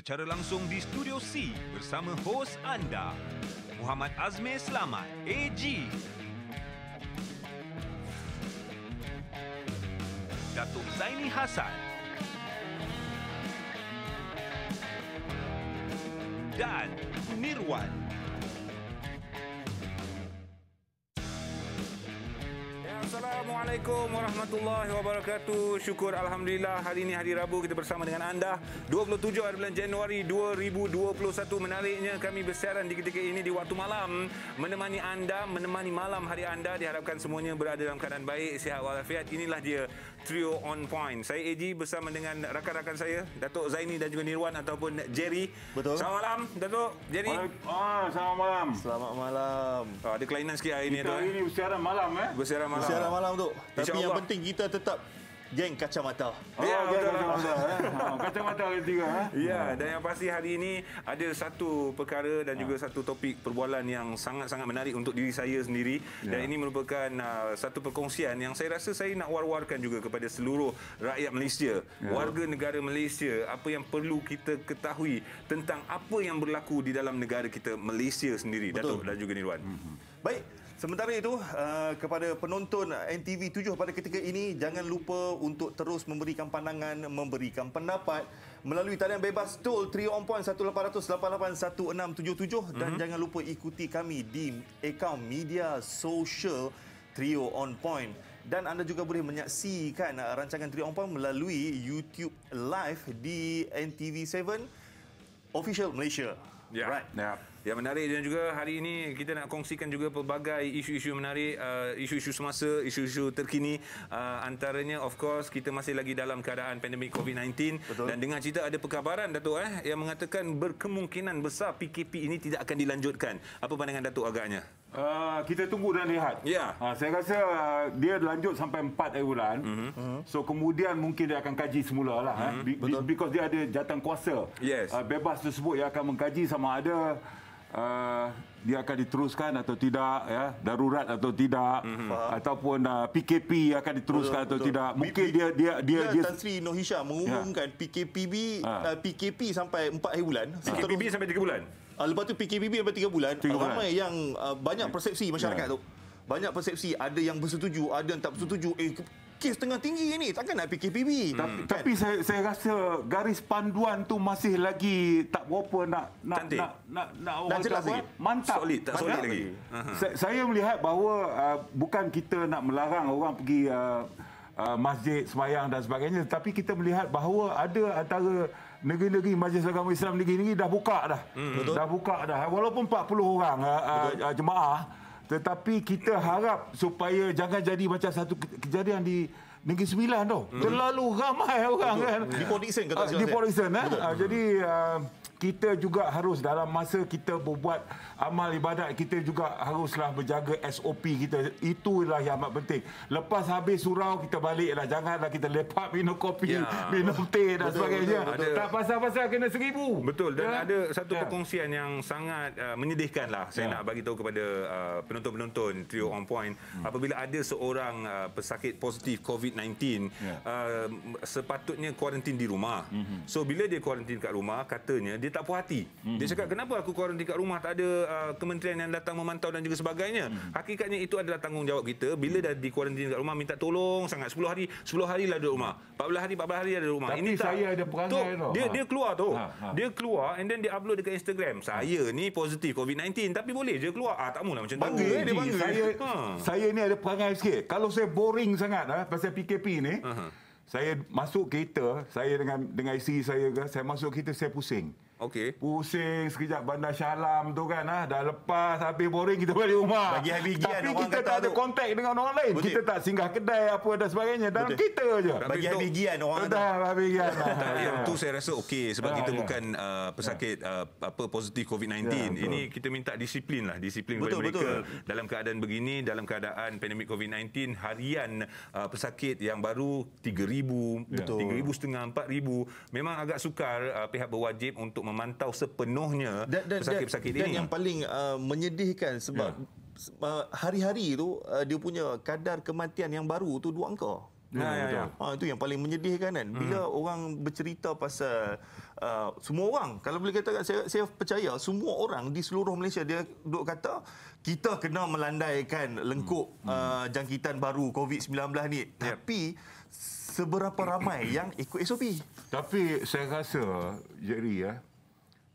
secara langsung di Studio C bersama hos anda, Muhammad Azmi Selamat, AG. Datuk Zaini Hassan. Dan Nirwan. Assalamualaikum warahmatullahi wabarakatuh. Syukur Alhamdulillah hari ini hari Rabu kita bersama dengan anda. 27 hari bulan Januari 2021. Menariknya kami bersiaran di ketika ini di waktu malam. Menemani anda, menemani malam hari anda. Diharapkan semuanya berada dalam keadaan baik, sihat walafiat. Inilah dia Trio On Point. Saya Eji bersama dengan rakan-rakan saya. Datuk Zaini dan juga Nirwan ataupun Jerry. Betul. Selamat malam Datuk. Jerry. Ah, selamat malam. Selamat malam. Oh, ada kelainan sikit hari ini Kita hari ini bersiaran malam eh. Bersiaran malam. Siaran malam tu. Tapi yang penting kita tetap geng kacamata. Oh, Ya, betul. kacamata eh. Ha, Kacamata hari tiga eh. Ya, dan yang pasti hari ini ada satu perkara dan juga satu topik perbualan yang sangat-sangat menarik untuk diri saya sendiri dan Ya. ini merupakan uh, satu perkongsian yang saya rasa saya nak war-warkan juga kepada seluruh rakyat Malaysia, Ya. warga negara Malaysia, apa yang perlu kita ketahui tentang apa yang berlaku di dalam negara kita Malaysia sendiri, Betul. Datuk dan juga Nirwan. Baik, sementara itu uh, kepada penonton NTV 7 pada ketika ini jangan lupa untuk terus memberikan pandangan, memberikan pendapat melalui talian bebas tol Trio On Point 1800 881677 dan jangan lupa ikuti kami di akaun media sosial Trio On Point. Dan anda juga boleh menyaksikan rancangan Trio On Point melalui YouTube live di NTV7 Official Malaysia. Ya. Right. Ya. Yang menarik dan juga hari ini kita nak kongsikan juga pelbagai isu-isu menarik, uh, isu-isu semasa, isu-isu terkini. Uh, antaranya of course kita masih lagi dalam keadaan pandemik COVID-19 Betul. dan dengar cerita ada perkabaran Datuk eh yang mengatakan berkemungkinan besar PKP ini tidak akan dilanjutkan. Apa pandangan Datuk agaknya? Uh, kita tunggu dan lihat. Ya. Ha, saya rasa uh, dia lanjut sampai 4 hari bulan. Uh-huh. So kemudian mungkin dia akan kaji semula lah. Uh-huh. Eh. Be- Betul. Because dia ada jawatan kuasa. Yes. Uh, bebas tersebut yang akan mengkaji sama ada uh, dia akan diteruskan atau tidak ya darurat atau tidak uh-huh. ataupun uh, PKP akan diteruskan Betul, atau betul. tidak mungkin bi- dia dia dia Bila dia Tan Sri Noh Hisham mengumumkan PKPB Ha. uh, PKP sampai 4 hari bulan. PKPB sampai 3 bulan. Uh, lepas tu PKPB sampai 3 bulan. Tiga bulan. Ramai yang uh, banyak persepsi masyarakat Ya. tu. Banyak persepsi, ada yang bersetuju, ada yang tak bersetuju. Eh kes tengah tinggi ni, takkan nak PKPB? Tapi, Hmm. tapi saya saya rasa garis panduan tu masih lagi tak berapa nak nak Cantik. nak nak, nak orang Dah jelas apa, lagi? Mantap. Solid, tak solid Mantap. lagi. Saya, saya melihat bahawa uh, bukan kita nak melarang orang pergi uh, uh, masjid semayang dan sebagainya tapi kita melihat bahawa ada antara negeri-negeri Majlis Agama Islam negeri-negeri dah buka dah. Betul. Dah buka dah. Walaupun 40 orang uh, uh, jemaah tetapi kita harap supaya jangan jadi macam satu ke- kejadian di Negeri Sembilan tu. Terlalu ramai orang kan. Di Port Dickson kata Ah, Di. Port Dickson eh. Ah, Jadi uh, kita juga harus dalam masa kita berbuat amal ibadat kita juga haruslah berjaga SOP kita. Itulah yang amat penting. Lepas habis surau kita baliklah. Janganlah kita lepak minum kopi, Ya. minum teh dan Betul, sebagainya. betul, betul. Tak pasal-pasal kena seribu. Betul dan Ya. ada satu Ya. perkongsian yang sangat uh, menyedihkan lah saya Ya. nak bagi tahu kepada uh, penonton-penonton Trio On Point Hmm. apabila ada seorang uh, pesakit positif COVID-19 Ya. uh, sepatutnya kuarantin di rumah. Hmm. So bila dia kuarantin kat rumah katanya dia tak puas hati. Hmm. Dia cakap kenapa aku kuarantin kat rumah tak ada uh, kementerian yang datang memantau dan juga sebagainya. Hmm. Hakikatnya itu adalah tanggungjawab kita bila dah dikuarantin kat rumah minta tolong sangat 10 hari 10 hari lah duduk rumah. 14 hari 14 hari ada rumah. Tapi saya ada perangai tu. Dia Ha. dia keluar tu. Ha, ha. Dia keluar and then dia upload dekat Instagram. Saya ni positif COVID-19 tapi boleh je keluar. Ah tak maulah macam tu. Bangga, eh, dia bangga. Saya, Ha. saya ni ada perangai sikit. Kalau saya boring sangat ah, pasal PKP ni, saya masuk kereta, saya dengan dengan isteri saya, saya masuk kereta, saya pusing. Okey. Pusing sekejap bandar Shah Alam tu kan ah dah lepas habis boring kita balik rumah. Bagi habigian Tapi orang kita tak ada kontak dengan orang lain. Betul. Kita tak singgah kedai apa dan sebagainya dalam Betul. kita je. Tapi Bagi tu- habigian orang kata. Dah habigian. Tak, yang tu saya rasa okey sebab Ah, kita ya. bukan uh, pesakit uh, apa positif COVID-19. Ya, betul. Ini kita minta disiplin lah, disiplin Betul, kepada mereka betul. dalam keadaan begini, dalam keadaan pandemik COVID-19 harian uh, pesakit yang baru 3000, Betul. 3000 setengah 4000 memang agak sukar uh, pihak berwajib untuk memantau sepenuhnya pesakit-pesakit dan, ini. Dan yang paling uh, menyedihkan sebab uh, hari-hari tu uh, dia punya kadar kematian yang baru tu dua angka. Ya, ya, ya. Ha, itu yang paling menyedihkan kan. Bila Hmm. orang bercerita pasal uh, semua orang, kalau boleh katakan saya, saya percaya semua orang di seluruh Malaysia dia duk kata kita kena melandaikan lengkup Hmm. uh, jangkitan baru COVID-19 ni. Tapi seberapa ramai yang ikut SOP? Tapi saya rasa, Jerry, ya,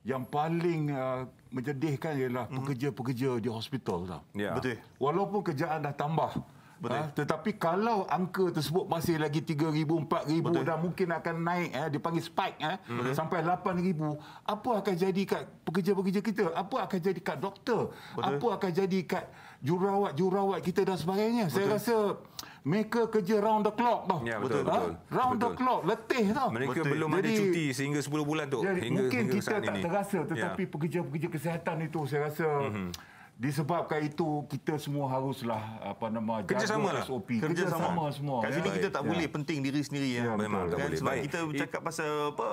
yang paling uh, menyedihkan ialah pekerja-pekerja di hospital tau. Ya. Betul. Walaupun kerjaan dah tambah. Ha, tetapi kalau angka tersebut masih lagi 3,000, 4,000 dan mungkin akan naik, eh, dipanggil spike eh, sampai 8,000, apa akan jadi kat pekerja-pekerja kita? Apa akan jadi kat doktor? Apa akan jadi kat jurawat-jurawat kita dan sebagainya? Saya rasa mereka kerja round the clock tau. Ya, betul, Ha? betul. Round the Betul. clock, letih tau. Mereka Betul. belum ada Jadi- cuti sehingga 10 bulan tu. Jadi hingga, mungkin hingga kita tak ini. terasa Ya. tetapi pekerja-pekerja kesihatan itu saya rasa disebabkan itu kita semua haruslah apa nama Kerjasama jaga lah. SOP Kerjasama. semua Kat sini ya. kita tak Ya. boleh penting diri sendiri ya. Ya, Memang tak kan? boleh. Sebab Baik. kita bercakap pasal apa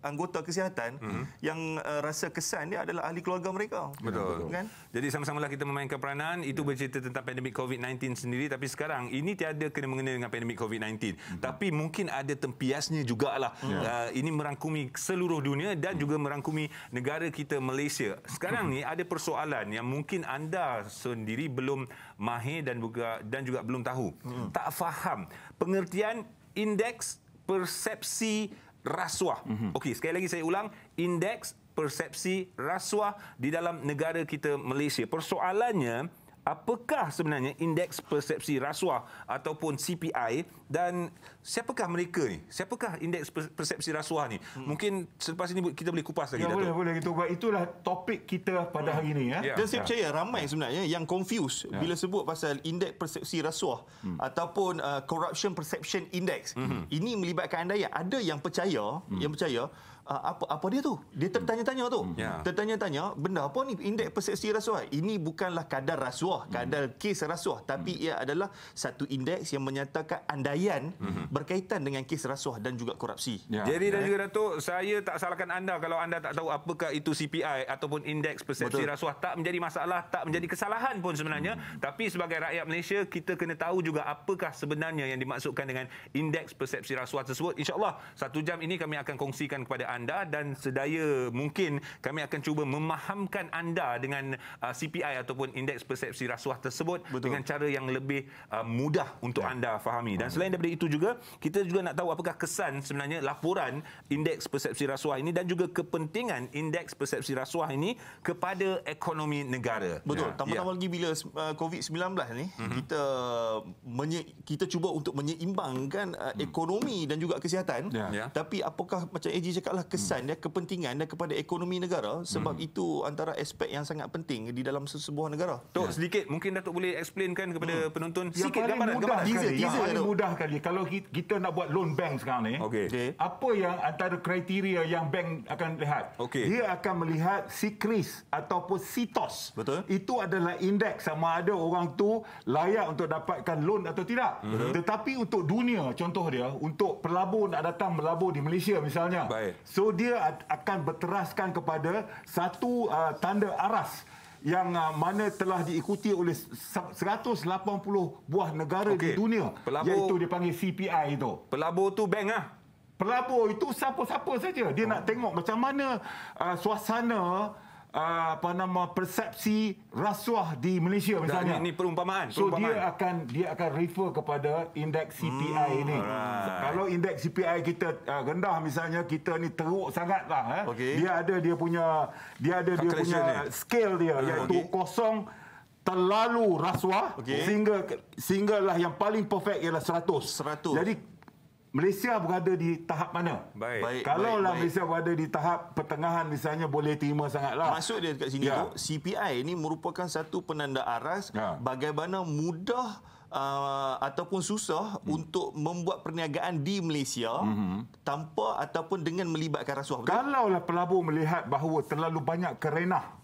anggota kesihatan yang uh, rasa kesan dia adalah ahli keluarga mereka. Betul. Kan? Jadi sama-samalah kita memainkan peranan. Itu bercerita tentang pandemik COVID-19 sendiri. Tapi sekarang ini tiada kena mengena dengan pandemik COVID-19. Tapi mungkin ada tempiasnya jugalah. Uh, ini merangkumi seluruh dunia dan juga merangkumi negara kita Malaysia. Sekarang ni ada persoalan yang mungkin anda sendiri belum mahir dan juga dan juga belum tahu. Tak faham pengertian indeks persepsi rasuah. Okey, sekali lagi saya ulang, indeks persepsi rasuah di dalam negara kita Malaysia. Persoalannya, apakah sebenarnya indeks persepsi rasuah ataupun CPI dan siapakah mereka ni? Siapakah indeks per- persepsi rasuah ni? Mungkin selepas ini kita boleh kupas lagi Ya, Datuk. boleh boleh gitu Sebab itulah topik kita pada hari ini ya. Ya. Dan saya percaya ramai sebenarnya yang confuse bila sebut pasal indeks persepsi rasuah ataupun uh, corruption perception index. Ini melibatkan andaian ada yang percaya, yang percaya uh, apa apa dia tu? Dia tertanya-tanya tu. Ya. Tertanya-tanya benda apa ni indeks persepsi rasuah? Ini bukanlah kadar rasuah, kadar kes rasuah tapi ia adalah satu indeks yang menyatakan andaian berkaitan dengan kes rasuah dan juga korupsi. Ya. Jadi dan juga Datuk, saya tak salahkan anda kalau anda tak tahu apakah itu CPI ataupun indeks persepsi Betul. rasuah tak menjadi masalah, tak menjadi kesalahan pun sebenarnya. Tapi sebagai rakyat Malaysia, kita kena tahu juga apakah sebenarnya yang dimaksudkan dengan indeks persepsi rasuah tersebut. InsyaAllah, satu jam ini kami akan kongsikan kepada anda dan sedaya mungkin kami akan cuba memahamkan anda dengan uh, CPI ataupun indeks persepsi rasuah tersebut Betul. dengan cara yang lebih uh, mudah untuk anda fahami. Dan selain daripada itu juga, kita juga nak tahu apakah kesan sebenarnya laporan indeks persepsi rasuah ini dan juga kepentingan indeks persepsi rasuah ini kepada ekonomi negara. Betul. Ya. Tambah-tambah lagi bila uh, COVID-19 ni Mhm. kita menye, kita cuba untuk menyeimbangkan uh, ekonomi dan juga kesihatan. Ya. Ya. Tapi apakah macam AG cakaplah kesan dia kepentingan dia kepada ekonomi negara sebab Mhm. itu antara aspek yang sangat penting di dalam sesebuah negara. Tok, sedikit mungkin Datuk boleh explainkan kepada penonton Yang sikit paling gambaran. mudah gambaran. Teaser, sekali, yang teaser paling tu. mudah kali kalau ki- kita nak buat loan bank sekarang ni. Okey. Okey. Apa yang antara kriteria yang bank akan lihat? Okey. Dia akan melihat sikris ataupun sitos. Betul. Itu adalah indeks sama ada orang tu layak untuk dapatkan loan atau tidak. Mhm. Tetapi untuk dunia contoh dia untuk pelabur nak datang melabur di Malaysia misalnya. Baik. So dia akan berteraskan kepada satu uh, tanda aras yang uh, mana telah diikuti oleh sa- 180 buah negara Okey. di dunia Pelabur- iaitu dipanggil CPI itu. Pelabur tu bank ah. Pelabur itu siapa-siapa saja. Dia Oh. nak tengok macam mana uh, suasana uh, apa nama persepsi rasuah di Malaysia misalnya. Ini, ini perumpamaan, So perumpamaan. dia akan dia akan refer kepada indeks CPI Hmm, ini. Kalau indeks CPI kita uh, rendah misalnya kita ni teruk sangatlah eh. Okey. Dia ada dia punya dia ada dia punya dia. scale dia iaitu okey. kosong terlalu rasuah Okey. sehingga sehinggalah yang paling perfect ialah 100. 100. Jadi Malaysia berada di tahap mana? Baik. Baik. Kalau lah baik. Malaysia berada di tahap pertengahan misalnya boleh terima sangatlah. Maksud dia dekat sini Ya. tu CPI ini merupakan satu penanda aras Ya. bagaimana mudah uh, ataupun susah Hmm. untuk membuat perniagaan di Malaysia tanpa ataupun dengan melibatkan rasuah. Betul? Kalaulah pelabur melihat bahawa terlalu banyak kerenah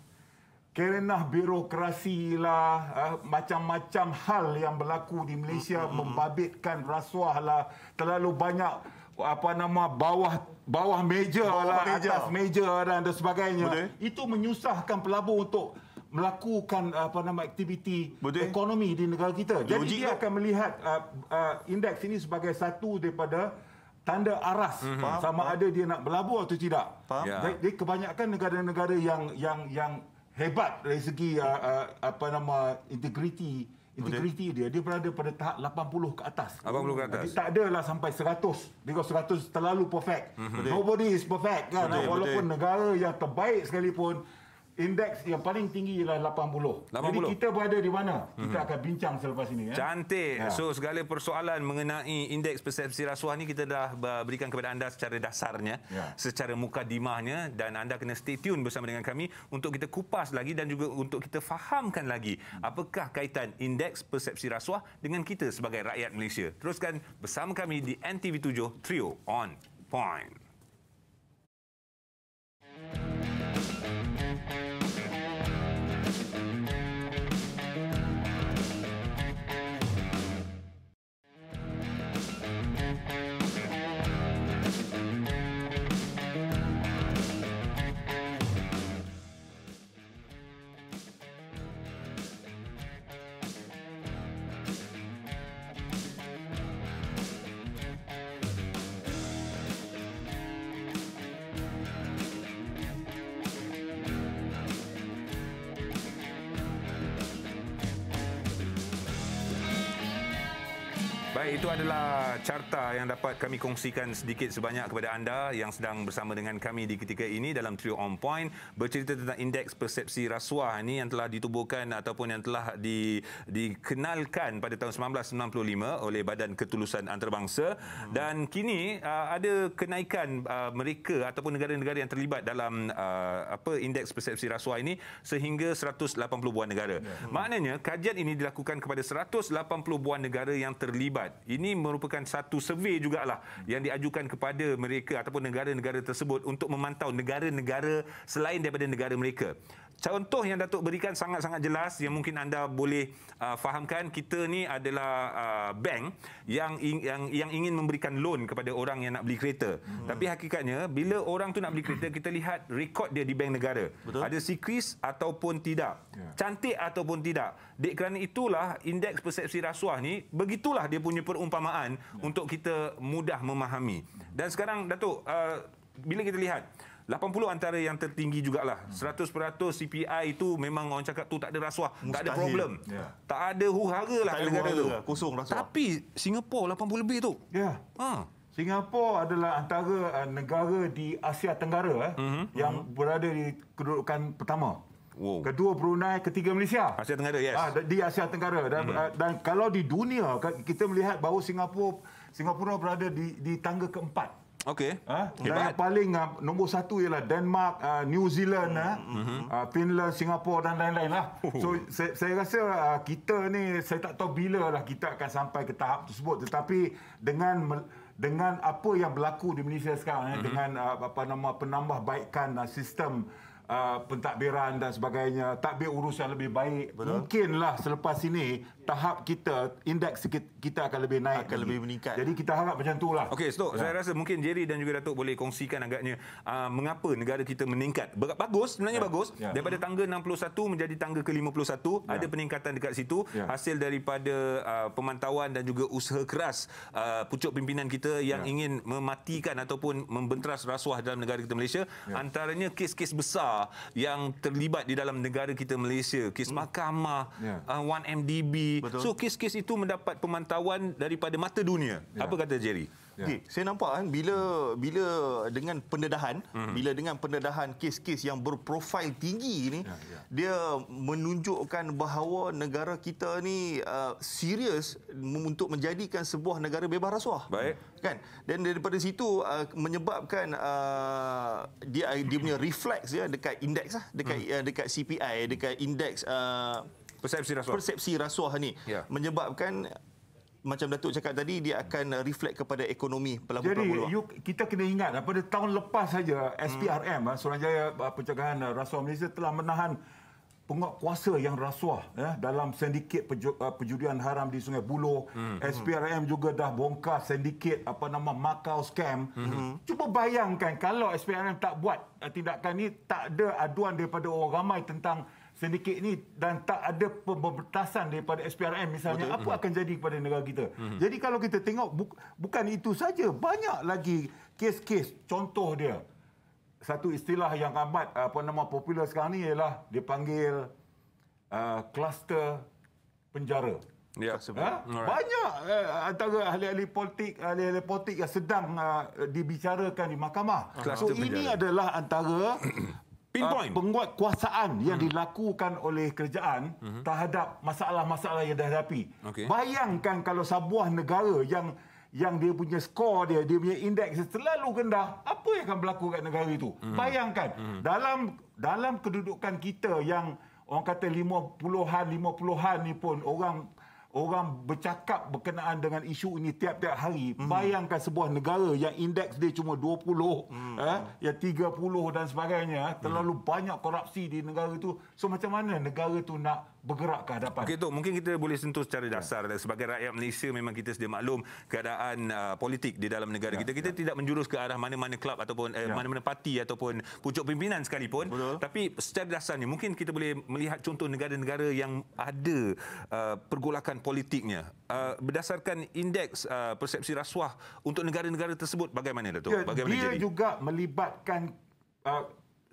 kerenah birokrasi lah uh, macam-macam hal yang berlaku di Malaysia membabitkan rasuah lah terlalu banyak apa nama bawah bawah meja Bawah lah meja. atas meja dan, dan sebagainya Betul. itu menyusahkan pelabur untuk melakukan apa nama aktiviti Betul. ekonomi di negara kita. Jadi Logik dia tu. akan melihat uh, uh, indeks ini sebagai satu daripada tanda aras Faham, mm-hmm. sama faham. ada dia nak berlabur atau tidak. Faham. Jadi kebanyakan negara-negara yang yang yang hebat dari segi uh, uh, apa nama integriti integriti dia dia berada pada tahap 80 ke atas. 80 ke atas. Jadi tak adalah sampai 100. Because 100 terlalu perfect. Nobody is perfect kan. Betul, Walaupun betul. negara yang terbaik sekalipun indeks yang paling tinggi ialah 80. 80. Jadi kita berada di mana? Kita akan bincang selepas ini ya. Cantik. Ya. So segala persoalan mengenai indeks persepsi rasuah ni kita dah berikan kepada anda secara dasarnya, Ya. secara mukadimahnya dan anda kena stay tune bersama dengan kami untuk kita kupas lagi dan juga untuk kita fahamkan lagi apakah kaitan indeks persepsi rasuah dengan kita sebagai rakyat Malaysia. Teruskan bersama kami di NTV7 Trio on Point. Yang dapat kami kongsikan sedikit sebanyak kepada anda yang sedang bersama dengan kami di ketika ini dalam Trio On Point. Bercerita tentang indeks persepsi rasuah ini yang telah ditubuhkan ataupun yang telah di, dikenalkan pada tahun 1995 oleh Badan Ketulusan Antarabangsa. Dan kini uh, ada kenaikan uh, mereka ataupun negara-negara yang terlibat dalam uh, apa indeks persepsi rasuah ini sehingga 180 buah negara. Maknanya kajian ini dilakukan kepada 180 buah negara yang terlibat. Ini merupakan satu survey jugalah yang diajukan kepada mereka ataupun negara-negara tersebut untuk memantau negara-negara selain daripada negara mereka. Contoh yang Datuk berikan sangat-sangat jelas yang mungkin anda boleh uh, fahamkan kita ni adalah uh, bank yang ing, yang yang ingin memberikan loan kepada orang yang nak beli kereta. Hmm. Tapi hakikatnya bila orang tu nak beli kereta kita lihat rekod dia di bank negara. Betul. Ada sikris ataupun tidak. Ya. Cantik ataupun tidak. Dek kerana itulah indeks persepsi rasuah ni begitulah dia punya perumpamaan untuk kita mudah memahami. Dan sekarang Datuk uh, bila kita lihat 80 antara yang tertinggi jugalah. 100% CPI itu memang orang cakap tu tak ada rasuah, tak ada Mustahil. problem. Ya. Tak ada huru-hara lah Tak negara tu. kosong rasuah. Tapi Singapura 80 lebih tu. Ya. Ha. Singapura adalah antara uh, negara di Asia Tenggara eh, mm-hmm. yang mm-hmm. berada di kedudukan pertama. Wow. Kedua Brunei, ketiga Malaysia. Asia Tenggara, yes. Ah, di Asia Tenggara dan mm-hmm. dan kalau di dunia kita melihat bahawa Singapura Singapura berada di di tangga keempat. Okey. Ha? Dan Hebat. yang paling uh, nombor satu ialah Denmark, uh, New Zealand, Mm-hmm. uh, uh, Finland, Singapura dan lain-lain lah. So saya, saya rasa uh, kita ni saya tak tahu bila lah kita akan sampai ke tahap tersebut. Tetapi dengan dengan apa yang berlaku di Malaysia sekarang eh, dengan uh, apa nama penambahbaikan uh, sistem uh, pentadbiran dan sebagainya, tadbir urusan lebih baik. Betul. Mungkinlah selepas ini tahap kita indeks kita, akan lebih naik Akan lagi. lebih meningkat. Jadi kita harap macam itulah. Okey, Stok, ya. saya rasa mungkin Jerry dan juga Datuk boleh kongsikan agaknya uh, mengapa negara kita meningkat. Bagus, sebenarnya Ya. bagus. Ya. Daripada tangga 61 menjadi tangga ke-51, ada peningkatan dekat situ Ya. hasil daripada uh, pemantauan dan juga usaha keras uh, pucuk pimpinan kita yang Ya. ingin mematikan ataupun membentras rasuah dalam negara kita Malaysia. Ya. Antaranya kes-kes besar yang terlibat di dalam negara kita Malaysia, kes mahkamah, Ya. uh, 1MDB. Betul. So kes-kes itu mendapat pemantauan daripada mata dunia. Ya. Apa kata Jerry? Ya. Okay, saya nampak kan bila bila dengan pendedahan, hmm. bila dengan pendedahan kes-kes yang berprofil tinggi ni, Ya, ya. dia menunjukkan bahawa negara kita ni uh, serius untuk menjadikan sebuah negara bebas rasuah. Baik. Kan? Dan daripada situ uh, menyebabkan uh, dia dia punya reflex ya dekat indeks lah, dekat hmm. uh, dekat CPI, dekat indeks uh, Persepsi rasuah. persepsi rasuah ni Ya. menyebabkan macam Datuk cakap tadi dia akan reflect kepada ekonomi Jadi pelabuhan you, kita kena ingat pada tahun lepas saja SPRM hmm. Suruhanjaya ah, Pencegahan ah, Rasuah Malaysia telah menahan penguatkuasa yang rasuah ya, dalam sindiket peju, uh, perjudian haram di Sungai Buloh. Hmm. SPRM juga dah bongkar sindiket apa nama Macau scam. Hmm. Cuba bayangkan kalau SPRM tak buat tindakan ni tak ada aduan daripada orang ramai tentang sedikit ni dan tak ada pembatasan daripada SPRM misalnya, Betul. apa akan jadi kepada negara kita? Hmm. Jadi kalau kita tengok bu- bukan itu saja, banyak lagi kes-kes contoh dia. Satu istilah yang amat apa nama popular sekarang ni ialah dipanggil uh, kluster penjara. Ya. Ha? Banyak uh, antara ahli-ahli politik, ahli-ahli politik yang sedang uh, dibicarakan di mahkamah. Kluster so ini penjara. adalah antara Pinpoint. Uh, penguatkuasaan yang hmm. dilakukan oleh kerajaan hmm. terhadap masalah-masalah yang dihadapi. Okey. Bayangkan kalau sebuah negara yang yang dia punya skor dia, dia punya indeks selalu rendah, apa yang akan berlaku kat negara itu? Hmm. Bayangkan hmm. dalam dalam kedudukan kita yang orang kata 50-an 50-an ni pun orang orang bercakap berkenaan dengan isu ini tiap-tiap hari. Hmm. Bayangkan sebuah negara yang indeks dia cuma 20, hmm. eh, yang 30 dan sebagainya, terlalu hmm. banyak korupsi di negara itu. So macam mana negara itu nak bergerak ke hadapan? Okey Tok, mungkin kita boleh sentuh secara dasar ya. sebagai rakyat Malaysia memang kita sedia maklum keadaan uh, politik di dalam negara ya, kita. Kita ya. tidak menjurus ke arah mana-mana klub ataupun eh, ya. mana-mana parti ataupun pucuk pimpinan sekalipun. Betul. Tapi secara dasarnya mungkin kita boleh melihat contoh negara-negara yang ada uh, pergolakan politiknya uh, berdasarkan indeks uh, persepsi rasuah untuk negara-negara tersebut bagaimana Datuk? Ya, bagaimana dia jadi? juga melibatkan uh,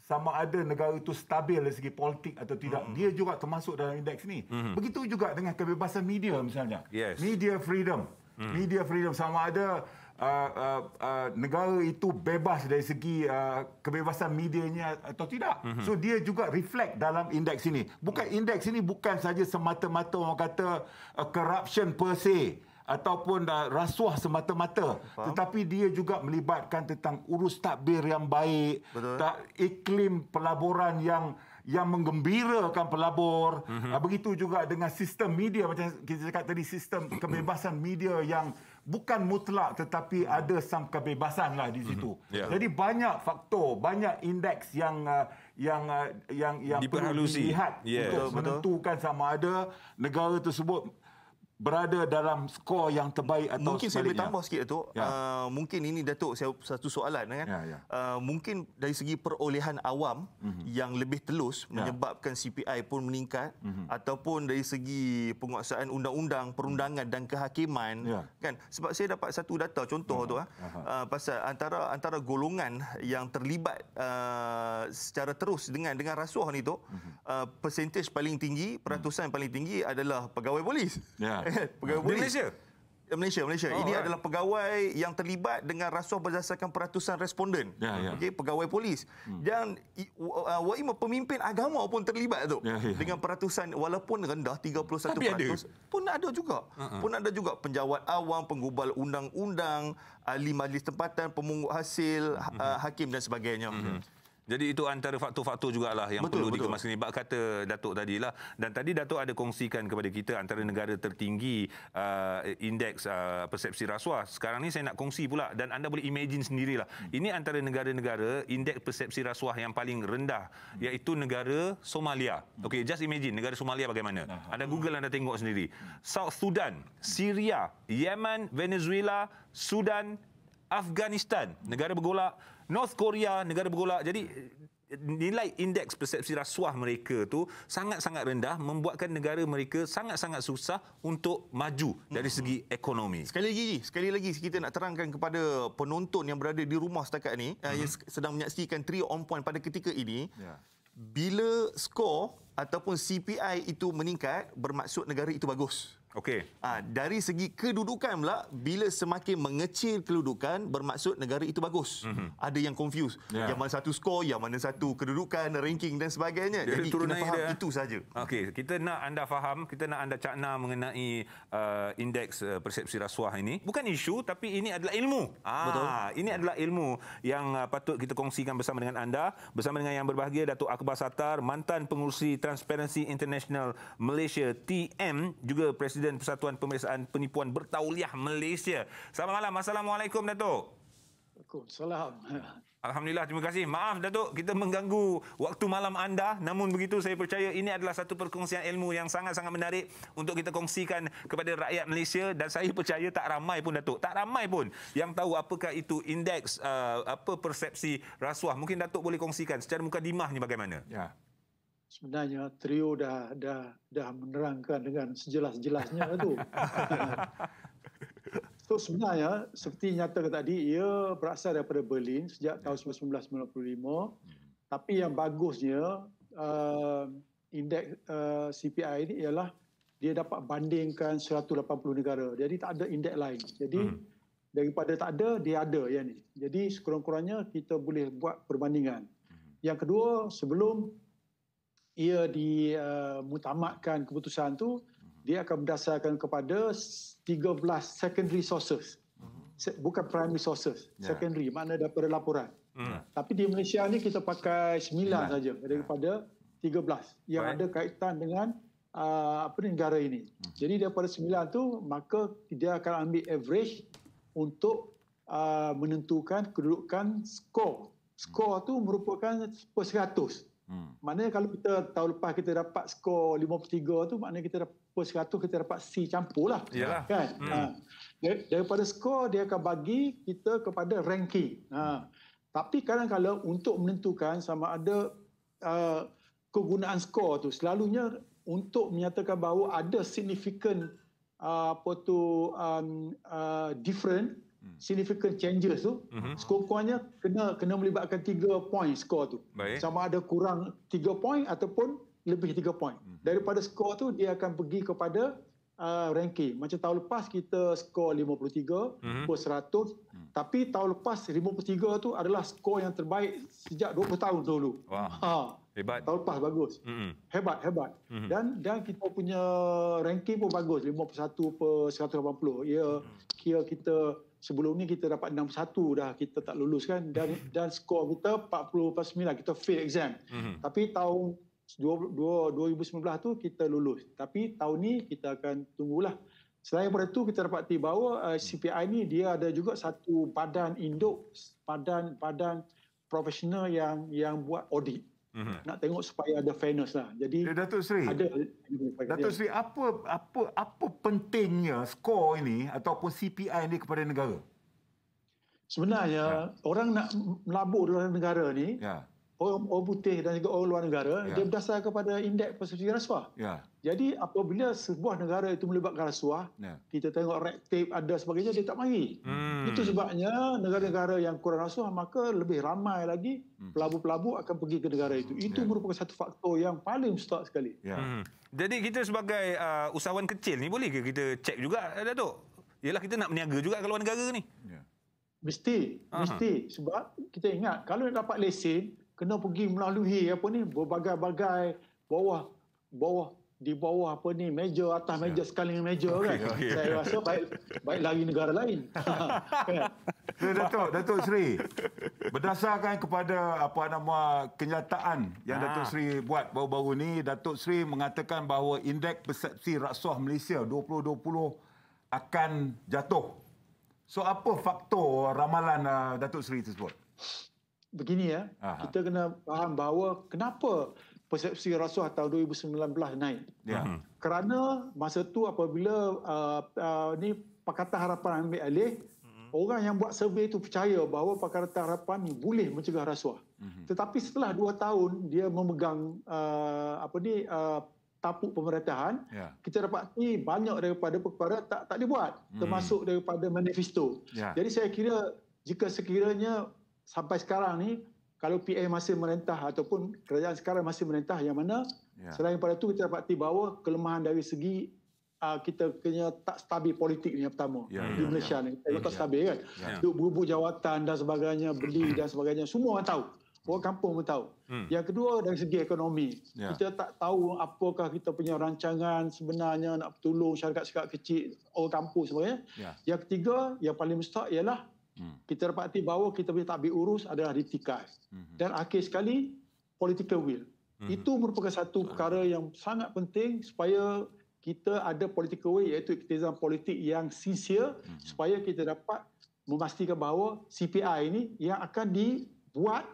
sama ada negara itu stabil dari segi politik atau tidak. Mm-hmm. Dia juga termasuk dalam indeks ni. Mm-hmm. Begitu juga dengan kebebasan media misalnya. Yes. Media freedom. Mm. Media freedom sama ada uh, uh, uh, negara itu bebas dari segi uh, kebebasan medianya atau tidak. Mm-hmm. So dia juga reflect dalam indeks ini. Bukan indeks ini bukan saja semata-mata orang kata uh, corruption per se ataupun uh, rasuah semata-mata Faham. tetapi dia juga melibatkan tentang urus takbir yang baik tak iklim pelaburan yang yang menggembirakan pelabur mm-hmm. uh, begitu juga dengan sistem media macam kita cakap tadi sistem kebebasan media yang bukan mutlak tetapi ada sam kebebasan lah di situ mm-hmm. yeah. jadi banyak faktor banyak indeks yang uh, yang uh, yang yang perlu dilihat yes. untuk betul, menentukan betul. sama ada negara tersebut berada dalam skor yang terbaik atau mungkin sebaliknya. saya boleh tambah sikit Datuk ya. uh, mungkin ini Datuk saya satu soalan kan ya, ya. Uh, mungkin dari segi perolehan awam mm-hmm. yang lebih telus ya. menyebabkan CPI pun meningkat mm-hmm. ataupun dari segi penguasaan undang-undang perundangan dan kehakiman ya. kan sebab saya dapat satu data contoh ya. tu uh, pasal antara antara golongan yang terlibat uh, secara terus dengan dengan rasuah ni tu mm-hmm. uh, persentage paling tinggi peratusan mm. paling tinggi adalah pegawai polis ya pegawai di Malaysia? Malaysia, Malaysia. Oh, Ini right. adalah pegawai yang terlibat dengan rasuah berdasarkan peratusan responden. Ya, ya. Okey, pegawai polis. Hmm. Dan uh, waima pemimpin agama pun terlibat tu. Ya, ya. Dengan peratusan walaupun rendah 31% Tapi ada. pun ada juga. Uh-huh. Pun ada juga penjawat awam, penggubal undang-undang, ahli majlis tempatan, pemungut hasil, uh-huh. uh, hakim dan sebagainya. Uh-huh. Jadi itu antara faktor-faktor jugalah yang betul, perlu dikemas ini. Bak kata Datuk tadi lah. Dan tadi Datuk ada kongsikan kepada kita antara negara tertinggi uh, indeks uh, persepsi rasuah. Sekarang ni saya nak kongsi pula dan anda boleh imagine sendirilah. Ini antara negara-negara indeks persepsi rasuah yang paling rendah iaitu negara Somalia. Okey, just imagine negara Somalia bagaimana. Anda Google anda tengok sendiri. South Sudan, Syria, Yemen, Venezuela, Sudan, Afghanistan, negara bergolak North Korea negara bergolak. Jadi nilai indeks persepsi rasuah mereka tu sangat-sangat rendah membuatkan negara mereka sangat-sangat susah untuk maju dari segi ekonomi. Sekali lagi, sekali lagi kita nak terangkan kepada penonton yang berada di rumah setakat ni uh-huh. yang sedang menyaksikan trio on point pada ketika ini. Yeah. Bila skor ataupun CPI itu meningkat bermaksud negara itu bagus. Okey. Ha, dari segi kedudukan pula, bila semakin mengecil kedudukan, bermaksud negara itu bagus. Mm-hmm. Ada yang confuse. Yeah. Yang mana satu skor, yang mana satu kedudukan, ranking dan sebagainya. Dia Jadi kena faham dia. itu saja. Okey, kita nak anda faham, kita nak anda cakna mengenai uh, indeks uh, persepsi rasuah ini. Bukan isu, tapi ini adalah ilmu. Ah, Betul. Ini adalah ilmu yang uh, patut kita kongsikan bersama dengan anda. Bersama dengan yang berbahagia, Datuk Akbar Satar, mantan pengurusi Transparency International Malaysia, TM, juga Presiden Presiden Persatuan Pemeriksaan Penipuan Bertauliah Malaysia. Selamat malam. Assalamualaikum, Datuk. Waalaikumsalam. Alhamdulillah, terima kasih. Maaf, Datuk, kita mengganggu waktu malam anda. Namun begitu, saya percaya ini adalah satu perkongsian ilmu yang sangat-sangat menarik untuk kita kongsikan kepada rakyat Malaysia. Dan saya percaya tak ramai pun, Datuk. Tak ramai pun yang tahu apakah itu indeks, uh, apa persepsi rasuah. Mungkin Datuk boleh kongsikan secara muka dimah ni bagaimana? Ya. Sebenarnya trio dah dah dah menerangkan dengan sejelas-jelasnya tu. so sebenarnya seperti nyatakan tadi ia berasal daripada Berlin sejak tahun 1995 tapi yang bagusnya uh, indeks uh, CPI ini ialah dia dapat bandingkan 180 negara. Jadi tak ada indeks lain. Jadi hmm. daripada tak ada dia ada yang ni. Jadi sekurang-kurangnya kita boleh buat perbandingan. Hmm. Yang kedua sebelum ia dimutamatkan uh, keputusan tu hmm. dia akan berdasarkan kepada 13 secondary sources. Hmm. Bukan primary sources, yeah. secondary mana daripada laporan. Hmm. Tapi di Malaysia ni kita pakai 9 saja daripada 13 yang Baik. ada kaitan dengan uh, apa ni negara ini. Hmm. Jadi daripada 9 tu maka dia akan ambil average untuk uh, menentukan kedudukan skor. Skor tu merupakan per 100. Hmm. Maknanya kalau kita tahun lepas kita dapat skor 53 tu maknanya kita dapat per 100 kita dapat C campur lah. Yalah. Kan? Hmm. Ha. Daripada skor dia akan bagi kita kepada ranking. Ha. Tapi kadang-kadang untuk menentukan sama ada uh, kegunaan skor tu selalunya untuk menyatakan bahawa ada significant uh, apa tu um, uh, different hmm. significant changes tu uh-huh. skor-skornya kena kena melibatkan 3 point skor tu Baik. sama ada kurang 3 point ataupun lebih 3 point uh-huh. daripada skor tu dia akan pergi kepada uh, ranking. Macam tahun lepas kita skor 53 mm-hmm. per 100. Mm. Tapi tahun lepas 53 tu adalah skor yang terbaik sejak 20 tahun dulu. Wow. Ha. Hebat. Tahun lepas bagus. Mm-hmm. Hebat, hebat. Mm-hmm. Dan dan kita punya ranking pun bagus. 51 per 180. Ya, mm-hmm. kira kita sebelum ni kita dapat 61 dah kita tak lulus kan. Dan dan skor kita 40 per 9. Kita fail exam. Mm-hmm. Tapi tahun 2019 tu kita lulus. Tapi tahun ni kita akan tunggulah. Selain daripada itu kita dapati bahawa uh, CPI ni dia ada juga satu badan induk, badan badan profesional yang yang buat audit. Mm-hmm. Nak tengok supaya ada fairness lah. Jadi eh, Datuk Seri. Ada Datuk Seri apa apa apa pentingnya skor ini ataupun CPI ini kepada negara? Sebenarnya ya. orang nak melabur dalam negara ni ya putih dan juga orang luar negara ya. dia berdasar kepada indeks persepsi rasuah. Ya. Jadi apabila sebuah negara itu melibatkan rasuah, ya. kita tengok red tape ada sebagainya dia tak mari. Hmm. Itu sebabnya negara-negara yang kurang rasuah maka lebih ramai lagi hmm. pelabur-pelabur akan pergi ke negara itu. Itu ya. merupakan satu faktor yang paling mustahak sekali. Ya. Hmm. Jadi kita sebagai uh, usahawan kecil ni boleh ke kita cek juga Datuk? Yalah kita nak berniaga juga ke luar negara ni. Ya. Mesti, Aha. mesti sebab kita ingat kalau nak dapat lesen kena pergi melalui apa ni berbagai-bagai bawah bawah di bawah apa ni meja atas meja ya. sekali dengan meja okay, kan okay. saya rasa baik baik lagi negara lain kan Datuk Datuk Seri berdasarkan kepada apa nama kenyataan yang ha. Datuk Seri buat baru-baru ni Datuk Seri mengatakan bahawa indeks persepsi rasuah Malaysia 2020 akan jatuh so apa faktor ramalan uh, Datuk Seri tersebut begini ya, Aha. kita kena faham bahawa kenapa persepsi rasuah tahun 2019 naik. Ya. Hmm. Kerana masa tu apabila uh, uh, ni Pakatan Harapan ambil alih, hmm. orang yang buat survey itu percaya bahawa Pakatan Harapan ni boleh mencegah rasuah. Hmm. Tetapi setelah dua tahun dia memegang uh, apa ni uh, tapuk pemerintahan, ya. kita dapat ni banyak daripada perkara tak tak dibuat, hmm. termasuk daripada manifesto. Ya. Jadi saya kira jika sekiranya sampai sekarang ni kalau PA masih merentah ataupun kerajaan sekarang masih merentah yang mana ya. selain pada itu kita dapati bahawa kelemahan dari segi uh, kita kena tak stabil politik ni yang pertama ya, di ya, Malaysia ya. ni kita ya, tak stabil kan ya. duk berebut jawatan dan sebagainya beli dan sebagainya semua orang tahu orang kampung pun tahu hmm. yang kedua dari segi ekonomi ya. kita tak tahu apakah kita punya rancangan sebenarnya nak tolong syarikat-syarikat kecil orang kampung sebagainya ya. yang ketiga yang paling mustahak ialah Hmm. Kita dapati bahawa kita boleh tak urus adalah ditikai. Hmm. Dan akhir sekali, political will. Hmm. Itu merupakan satu perkara yang sangat penting supaya kita ada political will iaitu ikhtiazan politik yang sincere hmm. supaya kita dapat memastikan bahawa CPI ini yang akan dibuat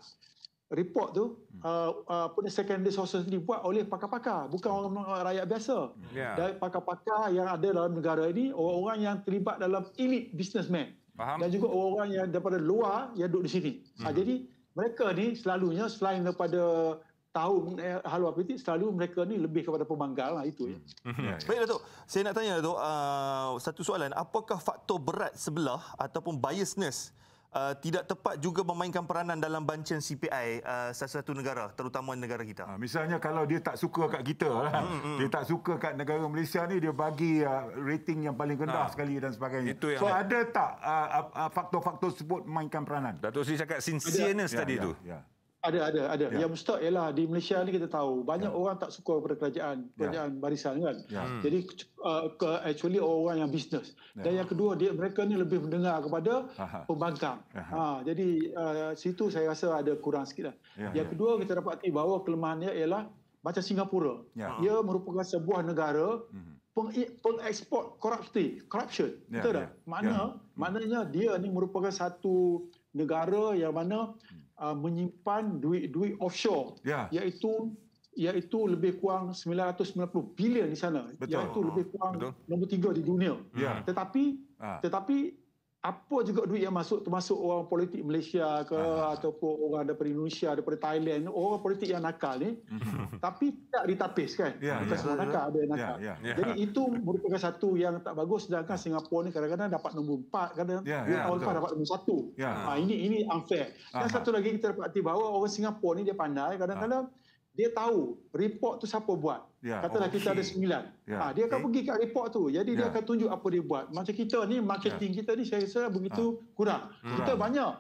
report tu hmm. uh, uh, secondary sources dibuat oleh pakar-pakar bukan orang rakyat biasa yeah. dan pakar-pakar yang ada dalam negara ini orang-orang yang terlibat dalam elite businessman Faham. Dan juga orang-orang yang daripada luar yang duduk di sini. Hmm. Ha, jadi mereka ni selalunya selain daripada tahu hal politik selalu mereka ni lebih kepada pembangkang lah itu ya. Hmm. Baik Datuk, saya nak tanya Datuk uh, satu soalan, apakah faktor berat sebelah ataupun biasness uh, tidak tepat juga memainkan peranan dalam bancaan CPI uh, satu-satu negara terutama negara kita. Ha, misalnya kalau dia tak suka kat kita lah. Hmm, hmm. Dia tak suka kat negara Malaysia ni dia bagi uh, rating yang paling rendah ha. sekali dan sebagainya. Itu yang so ada tak uh, uh, faktor-faktor tersebut memainkan peranan? Datuk Sri cakap sincereness tadi ya, tu. Ya. Ada, ada, ada. Ya. Yang mustahil ialah di Malaysia ni kita tahu banyak ya. orang tak suka kepada kerajaan, ya. kerajaan ya. barisan kan. Ya. Hmm. Jadi uh, actually orang yang bisnes. Ya. Dan yang kedua dia mereka ni lebih mendengar kepada Aha. pembangkang. Ha, jadi uh, situ saya rasa ada kurang sikit lah. Ya. Yang ya. kedua kita dapati bahawa kelemahannya ialah macam Singapura. Ya. Ia merupakan sebuah negara hmm. pengeksport korupsi, corruption. Ya. Betul ya. tak? Mana, ya. maknanya dia ni merupakan satu negara yang mana hmm uh, menyimpan duit-duit offshore yeah. iaitu iaitu lebih kurang 990 bilion di sana Betul. iaitu lebih kurang Betul. nombor tiga di dunia yeah. tetapi ha. tetapi apa juga duit yang masuk termasuk orang politik Malaysia ke uh. ataupun orang daripada Indonesia daripada Thailand orang politik yang nakal ni tapi tak ditapis kan yeah, bukan yeah. semua nakal ada yang nakal yeah, yeah. jadi itu merupakan satu yang tak bagus sedangkan Singapura ni kadang-kadang dapat nombor empat kadang yeah, yeah, tahun lepas dapat nombor satu yeah. ha, ini ini unfair dan uh-huh. satu lagi kita dapati bahawa orang Singapura ni dia pandai kadang-kadang uh dia tahu report tu siapa buat. Ya. Katalah okay. kita ada sembilan. Ya. Ha, dia akan okay. pergi kat report tu. Jadi ya. dia akan tunjuk apa dia buat. Macam kita ni, marketing ya. kita ni saya rasa begitu ha. kurang. Hmm. Kita banyak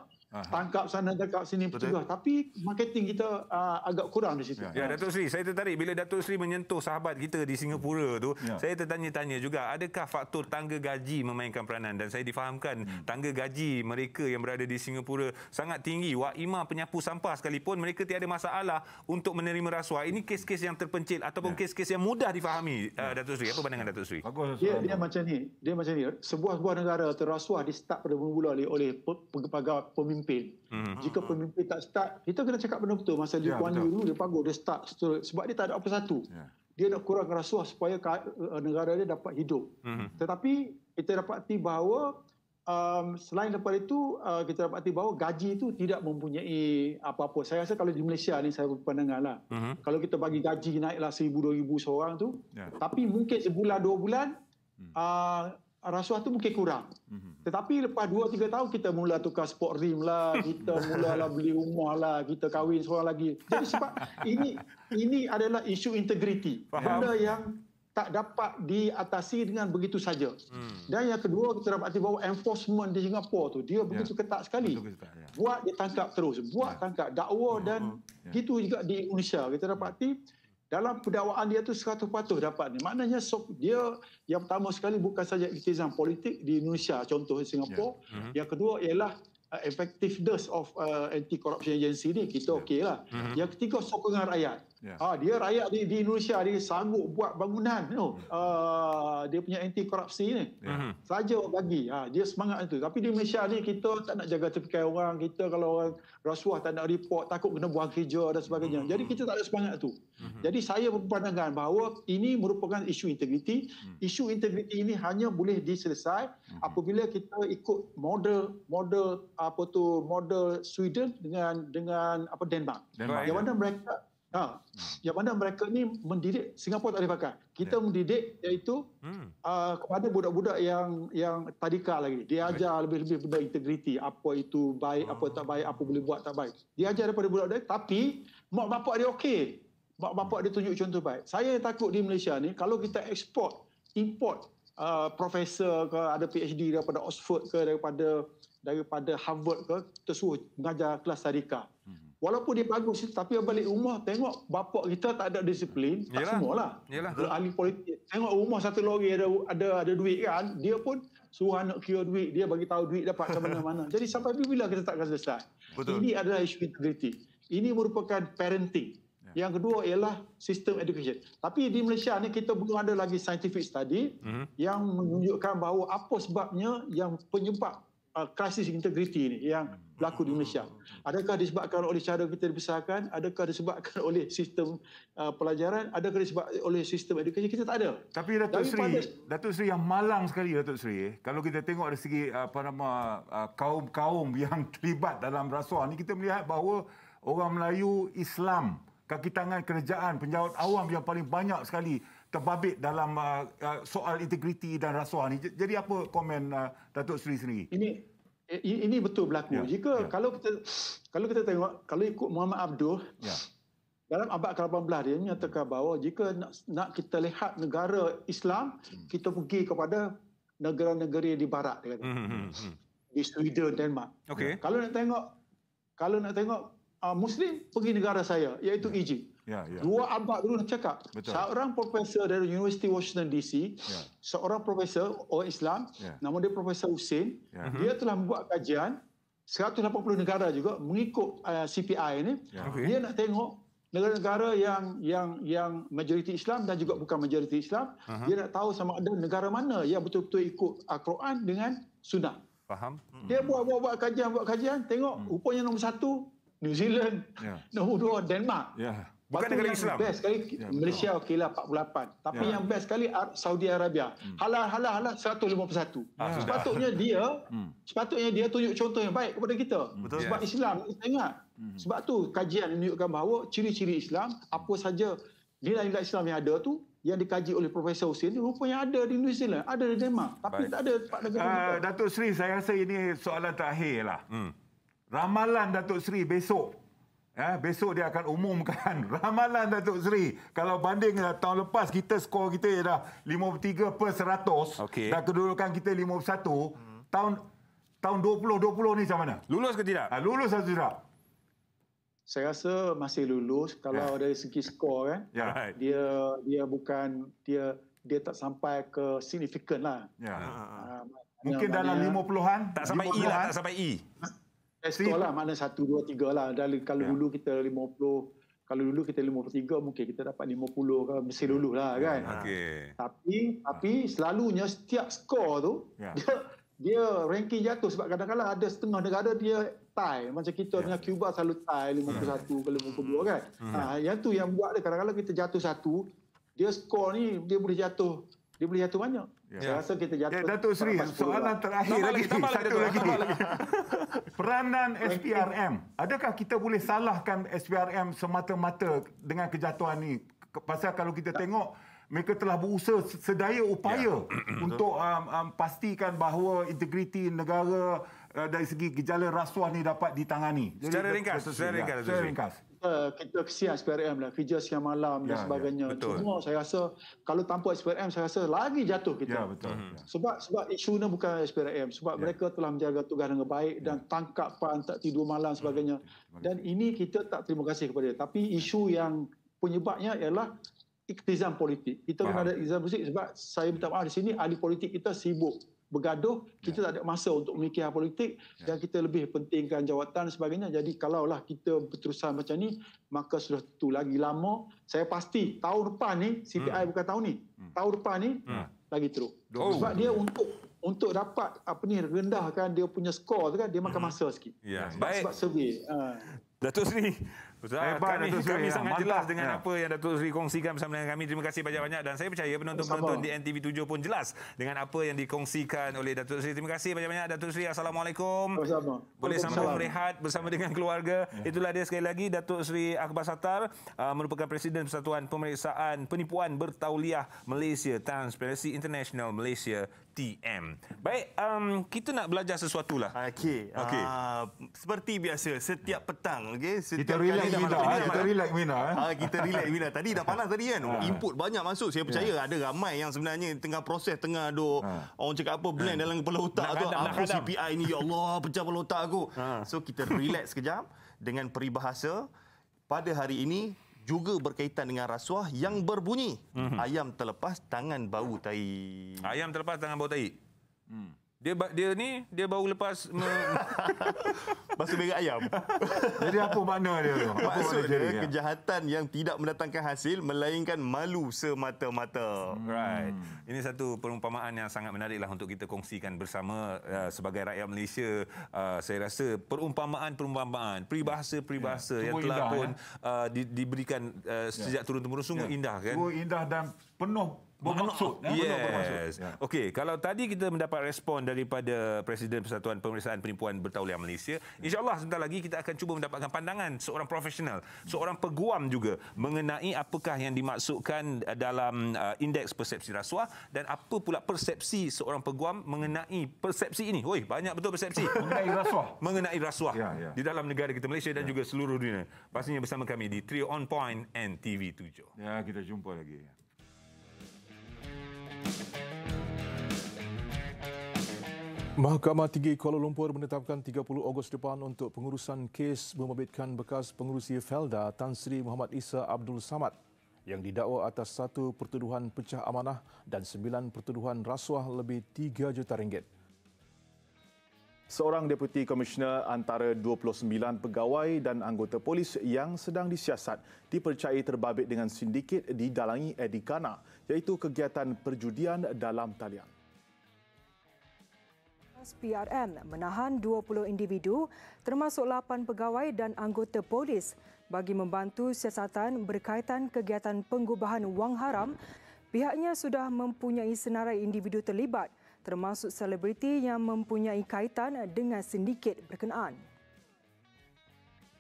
tangkap sana tangkap sini petugas tapi marketing kita uh, agak kurang di situ. Ya, Datuk Sri, saya tertarik bila Datuk Sri menyentuh sahabat kita di Singapura tu, ya. saya tertanya-tanya juga adakah faktor tangga gaji memainkan peranan dan saya difahamkan hmm. tangga gaji mereka yang berada di Singapura sangat tinggi. Wak Ima penyapu sampah sekalipun mereka tiada masalah untuk menerima rasuah. Ini kes-kes yang terpencil ataupun ya. kes-kes yang mudah difahami ya. uh, Datuk Sri. Apa pandangan Datuk Sri? Bagus. Dia, dia macam ni. Dia macam ni. Sebuah-sebuah negara terrasuah di start pada mula-mula oleh, oleh pegawai pemimpin pemimpin. Hmm. Jika pemimpin tak start, kita kena cakap benda betul. Masa Lee ya, Kuan Yew dulu, dia pagur, dia start. Sebab dia tak ada apa satu. Ya. Dia nak kurangkan rasuah supaya eh, negara dia dapat hidup. Hmm. Tetapi, kita dapati bahawa um, selain daripada itu, uh, kita dapati bahawa gaji itu tidak mempunyai apa-apa. Saya rasa kalau di Malaysia ni, saya berpandangan lah. Hmm. Kalau kita bagi gaji naiklah RM1,000-RM2,000 seorang tu. Ya. Tapi mungkin sebulan, dua bulan, hmm. uh, rasuah tu mungkin kurang. Mm-hmm. Tetapi lepas 2 3 tahun kita mula tukar sport rim lah, kita mulalah beli rumah lah, kita kahwin seorang lagi. Jadi sebab ini ini adalah isu integriti. Benda yang tak dapat diatasi dengan begitu saja. Hmm. Dan yang kedua kita dapat bahawa enforcement di Singapura tu dia begitu ya. ketat sekali. Betul, ketat, ya. Buat dia tangkap terus, buat ya. tangkap dakwa hmm. dan ya. gitu juga di Indonesia. Kita dapati dalam pendakwaan dia tu 100% dapat ni. Maknanya dia yang pertama sekali bukan saja iktizam politik di Indonesia contoh di Singapura. Yeah. Mm-hmm. Yang kedua ialah uh, effectiveness of uh, anti corruption agency ni kita yeah. okeylah. Mm-hmm. Yang ketiga sokongan rakyat. Yeah. Ha, dia rakyat di, di Indonesia dia sanggup buat bangunan tu. You know, uh, dia punya anti korupsi ni. Yeah. Saja bagi. Ha, dia semangat itu. Tapi di Malaysia ni kita tak nak jaga tepikai orang. Kita kalau orang rasuah tak nak report takut kena buang kerja dan sebagainya. Mm-hmm. Jadi kita tak ada semangat tu. Mm-hmm. Jadi saya berpandangan bahawa ini merupakan isu integriti. Mm-hmm. Isu integriti ini hanya boleh diselesai mm-hmm. apabila kita ikut model model apa tu model Sweden dengan dengan apa Denmark. Denmark yang mana mereka Ha. Yang mana mereka ni mendidik Singapura tak boleh pakai. Kita yeah. mendidik iaitu hmm. uh, kepada budak-budak yang yang tadika lagi. Dia ajar lebih-lebih benda integriti, apa itu baik, oh. apa tak baik, apa boleh buat tak baik. Dia ajar daripada budak-budak tapi mak bapak dia okey. Mak bapak dia tunjuk contoh baik. Saya takut di Malaysia ni kalau kita ekspor, import uh, profesor ke ada PhD daripada Oxford ke daripada daripada Harvard ke kita suruh mengajar kelas tadika. Hmm. Walaupun dia bagus tapi balik rumah tengok bapak kita tak ada disiplin, tak Yalah. semualah. Yalah. Ahli politik. Tengok rumah satu lori ada ada ada duit kan, dia pun suruh anak kira duit, dia bagi tahu duit dapat ke mana-mana. Jadi sampai bila kita tak akan selesai. Betul. Ini adalah isu integriti. Ini merupakan parenting. Ya. Yang kedua ialah sistem education. Tapi di Malaysia ni kita belum ada lagi scientific study mm-hmm. yang menunjukkan bahawa apa sebabnya yang penyebab uh, krisis integriti ini yang berlaku di Malaysia. Adakah disebabkan oleh cara kita dibesarkan? Adakah disebabkan oleh sistem uh, pelajaran? Adakah disebabkan oleh sistem edukasi? Kita tak ada. Tapi Datuk Sri, pada... Datuk Sri yang malang sekali Datuk Sri. Eh. Kalau kita tengok dari segi apa nama uh, kaum-kaum yang terlibat dalam rasuah ni kita melihat bahawa orang Melayu Islam kaki tangan kerajaan, penjawat awam yang paling banyak sekali terbabit dalam uh, uh, soal integriti dan rasuah ni. Jadi apa komen uh, Datuk Seri sendiri? Ini ini betul berlaku. Ya, Jika ya. kalau kita kalau kita tengok kalau ikut Muhammad Abdul ya. dalam abad ke-18 dia menyatakan bahawa jika nak, nak kita lihat negara Islam hmm. kita pergi kepada negara-negara di barat dia kata. Hmm, hmm, hmm. Di Sweden, Denmark. Okay. Kalau nak tengok kalau nak tengok uh, muslim pergi negara saya iaitu ya. Egypt. Ya, ya. Dua abad dulu nak cakap. Betul. Seorang profesor dari University Washington DC, ya. seorang profesor orang Islam, ya. nama dia Profesor Hussein, ya. dia telah membuat kajian 180 negara juga mengikut uh, CPI ini. Ya. Okay. Dia nak tengok negara-negara yang yang yang majoriti Islam dan juga bukan majoriti Islam, uh-huh. dia nak tahu sama ada negara mana yang betul-betul ikut Al-Quran dengan sunnah. Faham? Dia buat buat buat kajian buat kajian, tengok hmm. rupanya nombor satu New Zealand, yeah. nombor dua Denmark. Yeah. Bukan negara Islam. Best sekali ya, Malaysia okeylah 48. Tapi ya. yang best sekali Saudi Arabia. Hmm. Halal halal halal 151. Ah, sepatutnya dia hmm. sepatutnya dia tunjuk contoh yang baik kepada kita. Betul. Sebab yes. Islam kita ingat. Hmm. Sebab tu kajian menunjukkan bahawa ciri-ciri Islam apa saja nilai-nilai Islam yang ada tu yang dikaji oleh Profesor Hussein rupanya ada di New Zealand, ada di Denmark, tapi Baik. tak ada tempat negara. Uh, Datuk Seri, saya rasa ini soalan terakhir lah. Hmm. Ramalan Datuk Seri besok Ya, besok dia akan umumkan ramalan Datuk Seri. Kalau banding uh, tahun lepas kita skor kita dah 53 per 100 okay. dan kedudukan kita 51. Hmm. Tahun tahun 2020 ni macam mana? Lulus ke tidak? Ha, lulus atau tidak? Saya rasa masih lulus kalau ya. dari segi skor kan. Ya. Dia dia bukan dia dia tak sampai ke signifikan lah. Ya. Ha, Mungkin dalam 50-an? Tak sampai 50 E lah, tak sampai E. Skor lah mana satu dua tiga lah. Dan kalau ya. dulu kita lima puluh, kalau dulu kita lima puluh tiga mungkin kita dapat lima puluh kan mesti dulu lah kan. Okay. Tapi tapi selalunya setiap skor tu ya. dia dia ranking jatuh sebab kadang-kadang ada setengah negara dia tie macam kita ya. dengan Cuba selalu tie 51 ke 52 kan. Hmm. Ha yang tu yang buat dia kadang-kadang kita jatuh satu dia skor ni dia boleh jatuh dia boleh jatuh banyak. Ya. Saya rasa kita jatuh. Ya, Datuk Seri, soalan terakhir lagi. lagi. Satu lagi. lagi. Peranan SPRM. Adakah kita boleh salahkan SPRM semata-mata dengan kejatuhan ini? Pasal kalau kita tengok, mereka telah berusaha sedaya upaya ya. untuk um, um, pastikan bahawa integriti negara uh, dari segi gejala rasuah ni dapat ditangani. Secara ringkas. Secara ringkas. Secara ringkas kita kita kesian SPRM lah kerja siang malam dan ya, ya sebagainya ya, betul. cuma saya rasa kalau tanpa SPRM saya rasa lagi jatuh kita ya, betul. Hmm. sebab sebab isu ni bukan SPRM sebab ya. mereka telah menjaga tugas dengan baik ya. dan tangkap pan tak tidur malam sebagainya hmm. dan ini kita tak terima kasih kepada dia tapi isu yang penyebabnya ialah iktizam politik kita kena ada iktizam politik sebab saya minta maaf di sini ahli politik kita sibuk bergaduh kita ya. tak ada masa untuk memikir politik ya. dan kita lebih pentingkan jawatan dan sebagainya jadi kalaulah kita berterusan macam ni maka sudah tu lagi lama saya pasti tahun depan ni CPI hmm. bukan tahun ni hmm. tahun depan ni hmm. lagi teruk oh. sebab dia untuk untuk dapat apa ni rendahkan dia punya skor tu kan dia makan hmm. masa sikit ya. sebab, Baik. sebab survey ha. Datuk Seri Betul. Hebat, kami, Datuk kami ya. sangat Mantap. jelas dengan ya. apa yang Datuk Seri kongsikan bersama dengan kami. Terima kasih banyak-banyak dan saya percaya penonton-penonton di NTV7 pun jelas dengan apa yang dikongsikan oleh Datuk Seri. Terima kasih banyak-banyak Datuk Seri. Assalamualaikum. Sama-sama. Boleh sambung rehat bersama dengan keluarga. Ya. Itulah dia sekali lagi Datuk Seri Akbar Satar uh, merupakan Presiden Persatuan Pemeriksaan Penipuan Bertauliah Malaysia Transparency International Malaysia TM. Baik, um, kita nak belajar sesuatu lah. Okey. Okay. Uh, seperti biasa, setiap petang. Okay, setiap kita relax Mina. Ha? Kita relax Mina. Eh? Uh, kita relax Mina. Tadi dah panas tadi kan. Uh. Input banyak masuk. Saya percaya yeah. ada ramai yang sebenarnya tengah proses, tengah ada uh. orang cakap apa, blend uh. dalam kepala otak nak tu. Kadam, apa CPI ni? Ya Allah, pecah kepala otak aku. Uh. So, kita relax sekejap dengan peribahasa. Pada hari ini, juga berkaitan dengan rasuah yang berbunyi mm-hmm. ayam terlepas tangan bau tai. Ayam terlepas tangan bau tai. Hmm. Dia dia ni dia baru lepas me... basuh berak ayam. Jadi apa makna dia tu? Maksudnya dia, kejahatan yang tidak mendatangkan hasil melainkan malu semata-mata. Hmm. Right. Ini satu perumpamaan yang sangat menariklah untuk kita kongsikan bersama uh, sebagai rakyat Malaysia. Uh, saya rasa perumpamaan-perumpamaan, peribahasa-peribahasa ya. yang telah indah, pun ya. uh, di, diberikan uh, sejak ya. turun temurun sungguh ya. indah kan. Sungguh indah dan penuh bermaksud. Ya, yes. Ya. Okey, kalau tadi kita mendapat respon daripada Presiden Persatuan Pemeriksaan Penipuan Bertauliah Malaysia, insya-Allah sebentar lagi kita akan cuba mendapatkan pandangan seorang profesional, seorang peguam juga mengenai apakah yang dimaksudkan dalam uh, indeks persepsi rasuah dan apa pula persepsi seorang peguam mengenai persepsi ini. Woi, banyak betul persepsi mengenai rasuah. mengenai rasuah ya, ya. di dalam negara kita Malaysia dan ya. juga seluruh dunia. Pastinya bersama kami di Trio On Point and TV7. Ya, kita jumpa lagi. Mahkamah Tinggi Kuala Lumpur menetapkan 30 Ogos depan untuk pengurusan kes memerbitkan bekas pengurusi Felda Tan Sri Muhammad Isa Abdul Samad yang didakwa atas satu pertuduhan pecah amanah dan sembilan pertuduhan rasuah lebih 3 juta ringgit. Seorang Deputi Komisioner antara 29 pegawai dan anggota polis yang sedang disiasat dipercayai terbabit dengan sindiket didalangi Edikana iaitu kegiatan perjudian dalam talian. PRM menahan 20 individu termasuk 8 pegawai dan anggota polis bagi membantu siasatan berkaitan kegiatan pengubahan wang haram. Pihaknya sudah mempunyai senarai individu terlibat termasuk selebriti yang mempunyai kaitan dengan sindiket berkenaan.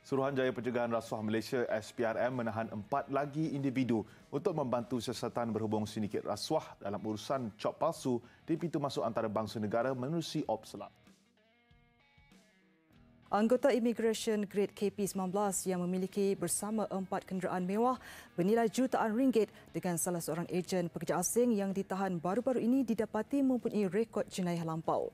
Suruhanjaya Pencegahan Rasuah Malaysia SPRM menahan empat lagi individu untuk membantu siasatan berhubung sindiket rasuah dalam urusan cop palsu di pintu masuk antarabangsa negara menerusi Opselat. Anggota Immigration Grade KP19 yang memiliki bersama empat kenderaan mewah bernilai jutaan ringgit dengan salah seorang ejen pekerja asing yang ditahan baru-baru ini didapati mempunyai rekod jenayah lampau.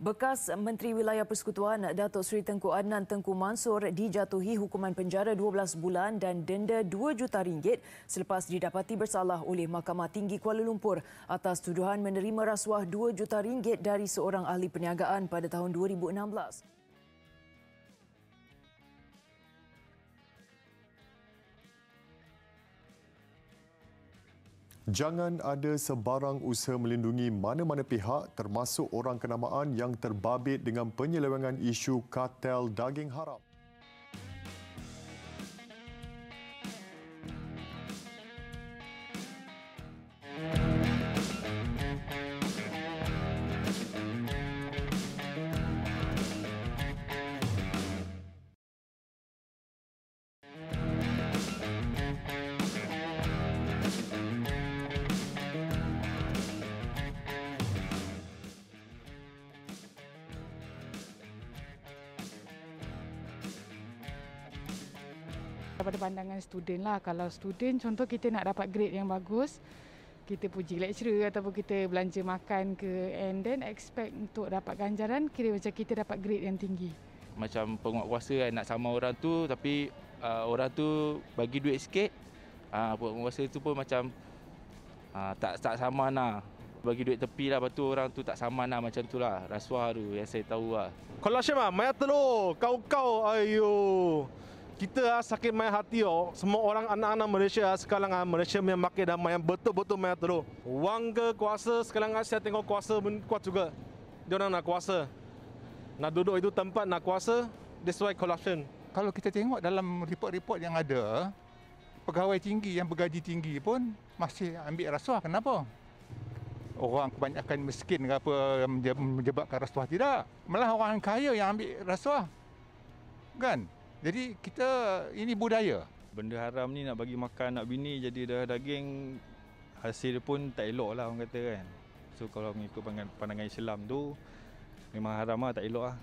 Bekas Menteri Wilayah Persekutuan Datuk Seri Tengku Adnan Tengku Mansur dijatuhi hukuman penjara 12 bulan dan denda 2 juta ringgit selepas didapati bersalah oleh Mahkamah Tinggi Kuala Lumpur atas tuduhan menerima rasuah 2 juta ringgit dari seorang ahli perniagaan pada tahun 2016. Jangan ada sebarang usaha melindungi mana-mana pihak termasuk orang kenamaan yang terbabit dengan penyelewengan isu kartel daging haram. Student lah. Kalau student contoh kita nak dapat grade yang bagus, kita puji lecturer ataupun kita belanja makan ke and then expect untuk dapat ganjaran kira macam kita dapat grade yang tinggi. Macam penguat kuasa kan nak sama orang tu tapi uh, orang tu bagi duit sikit. Uh, penguat kuasa tu pun macam uh, tak tak sama lah. Bagi duit tepi lah lepas tu orang tu tak sama lah macam tu lah. Rasuah tu yang saya tahu lah. Kalau Syamah, maya telur, kau-kau, ayo kita ah, sakit main hati oh. Semua orang anak-anak Malaysia ah, sekarang ah, Malaysia yang makin damai yang betul-betul main teruk. Wang ke kuasa sekarang saya tengok kuasa pun kuat juga. Dia orang nak kuasa. Nak duduk itu tempat nak kuasa, that's why corruption. Kalau kita tengok dalam report-report yang ada, pegawai tinggi yang bergaji tinggi pun masih ambil rasuah. Kenapa? Orang kebanyakan miskin ke apa menjebakkan rasuah tidak. Malah orang kaya yang ambil rasuah. Kan? Jadi kita ini budaya. Benda haram ni nak bagi makan nak bini jadi dah daging hasil pun tak elok lah orang kata kan. So kalau mengikut pandangan Islam tu memang haram lah tak elok lah.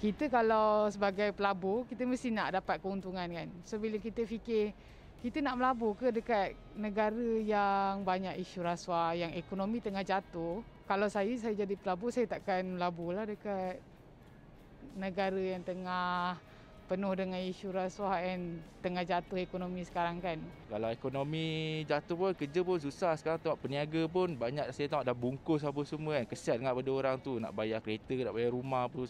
Kita kalau sebagai pelabur, kita mesti nak dapat keuntungan kan. So bila kita fikir kita nak melabur ke dekat negara yang banyak isu rasuah, yang ekonomi tengah jatuh, kalau saya, saya jadi pelabur, saya takkan melabur lah dekat negara yang tengah penuh dengan isu rasuah dan tengah jatuh ekonomi sekarang kan. Kalau ekonomi jatuh pun, kerja pun susah. Sekarang tengok peniaga pun banyak saya tengok dah bungkus apa semua kan. Kesian dengan pada orang tu nak bayar kereta, nak bayar rumah pun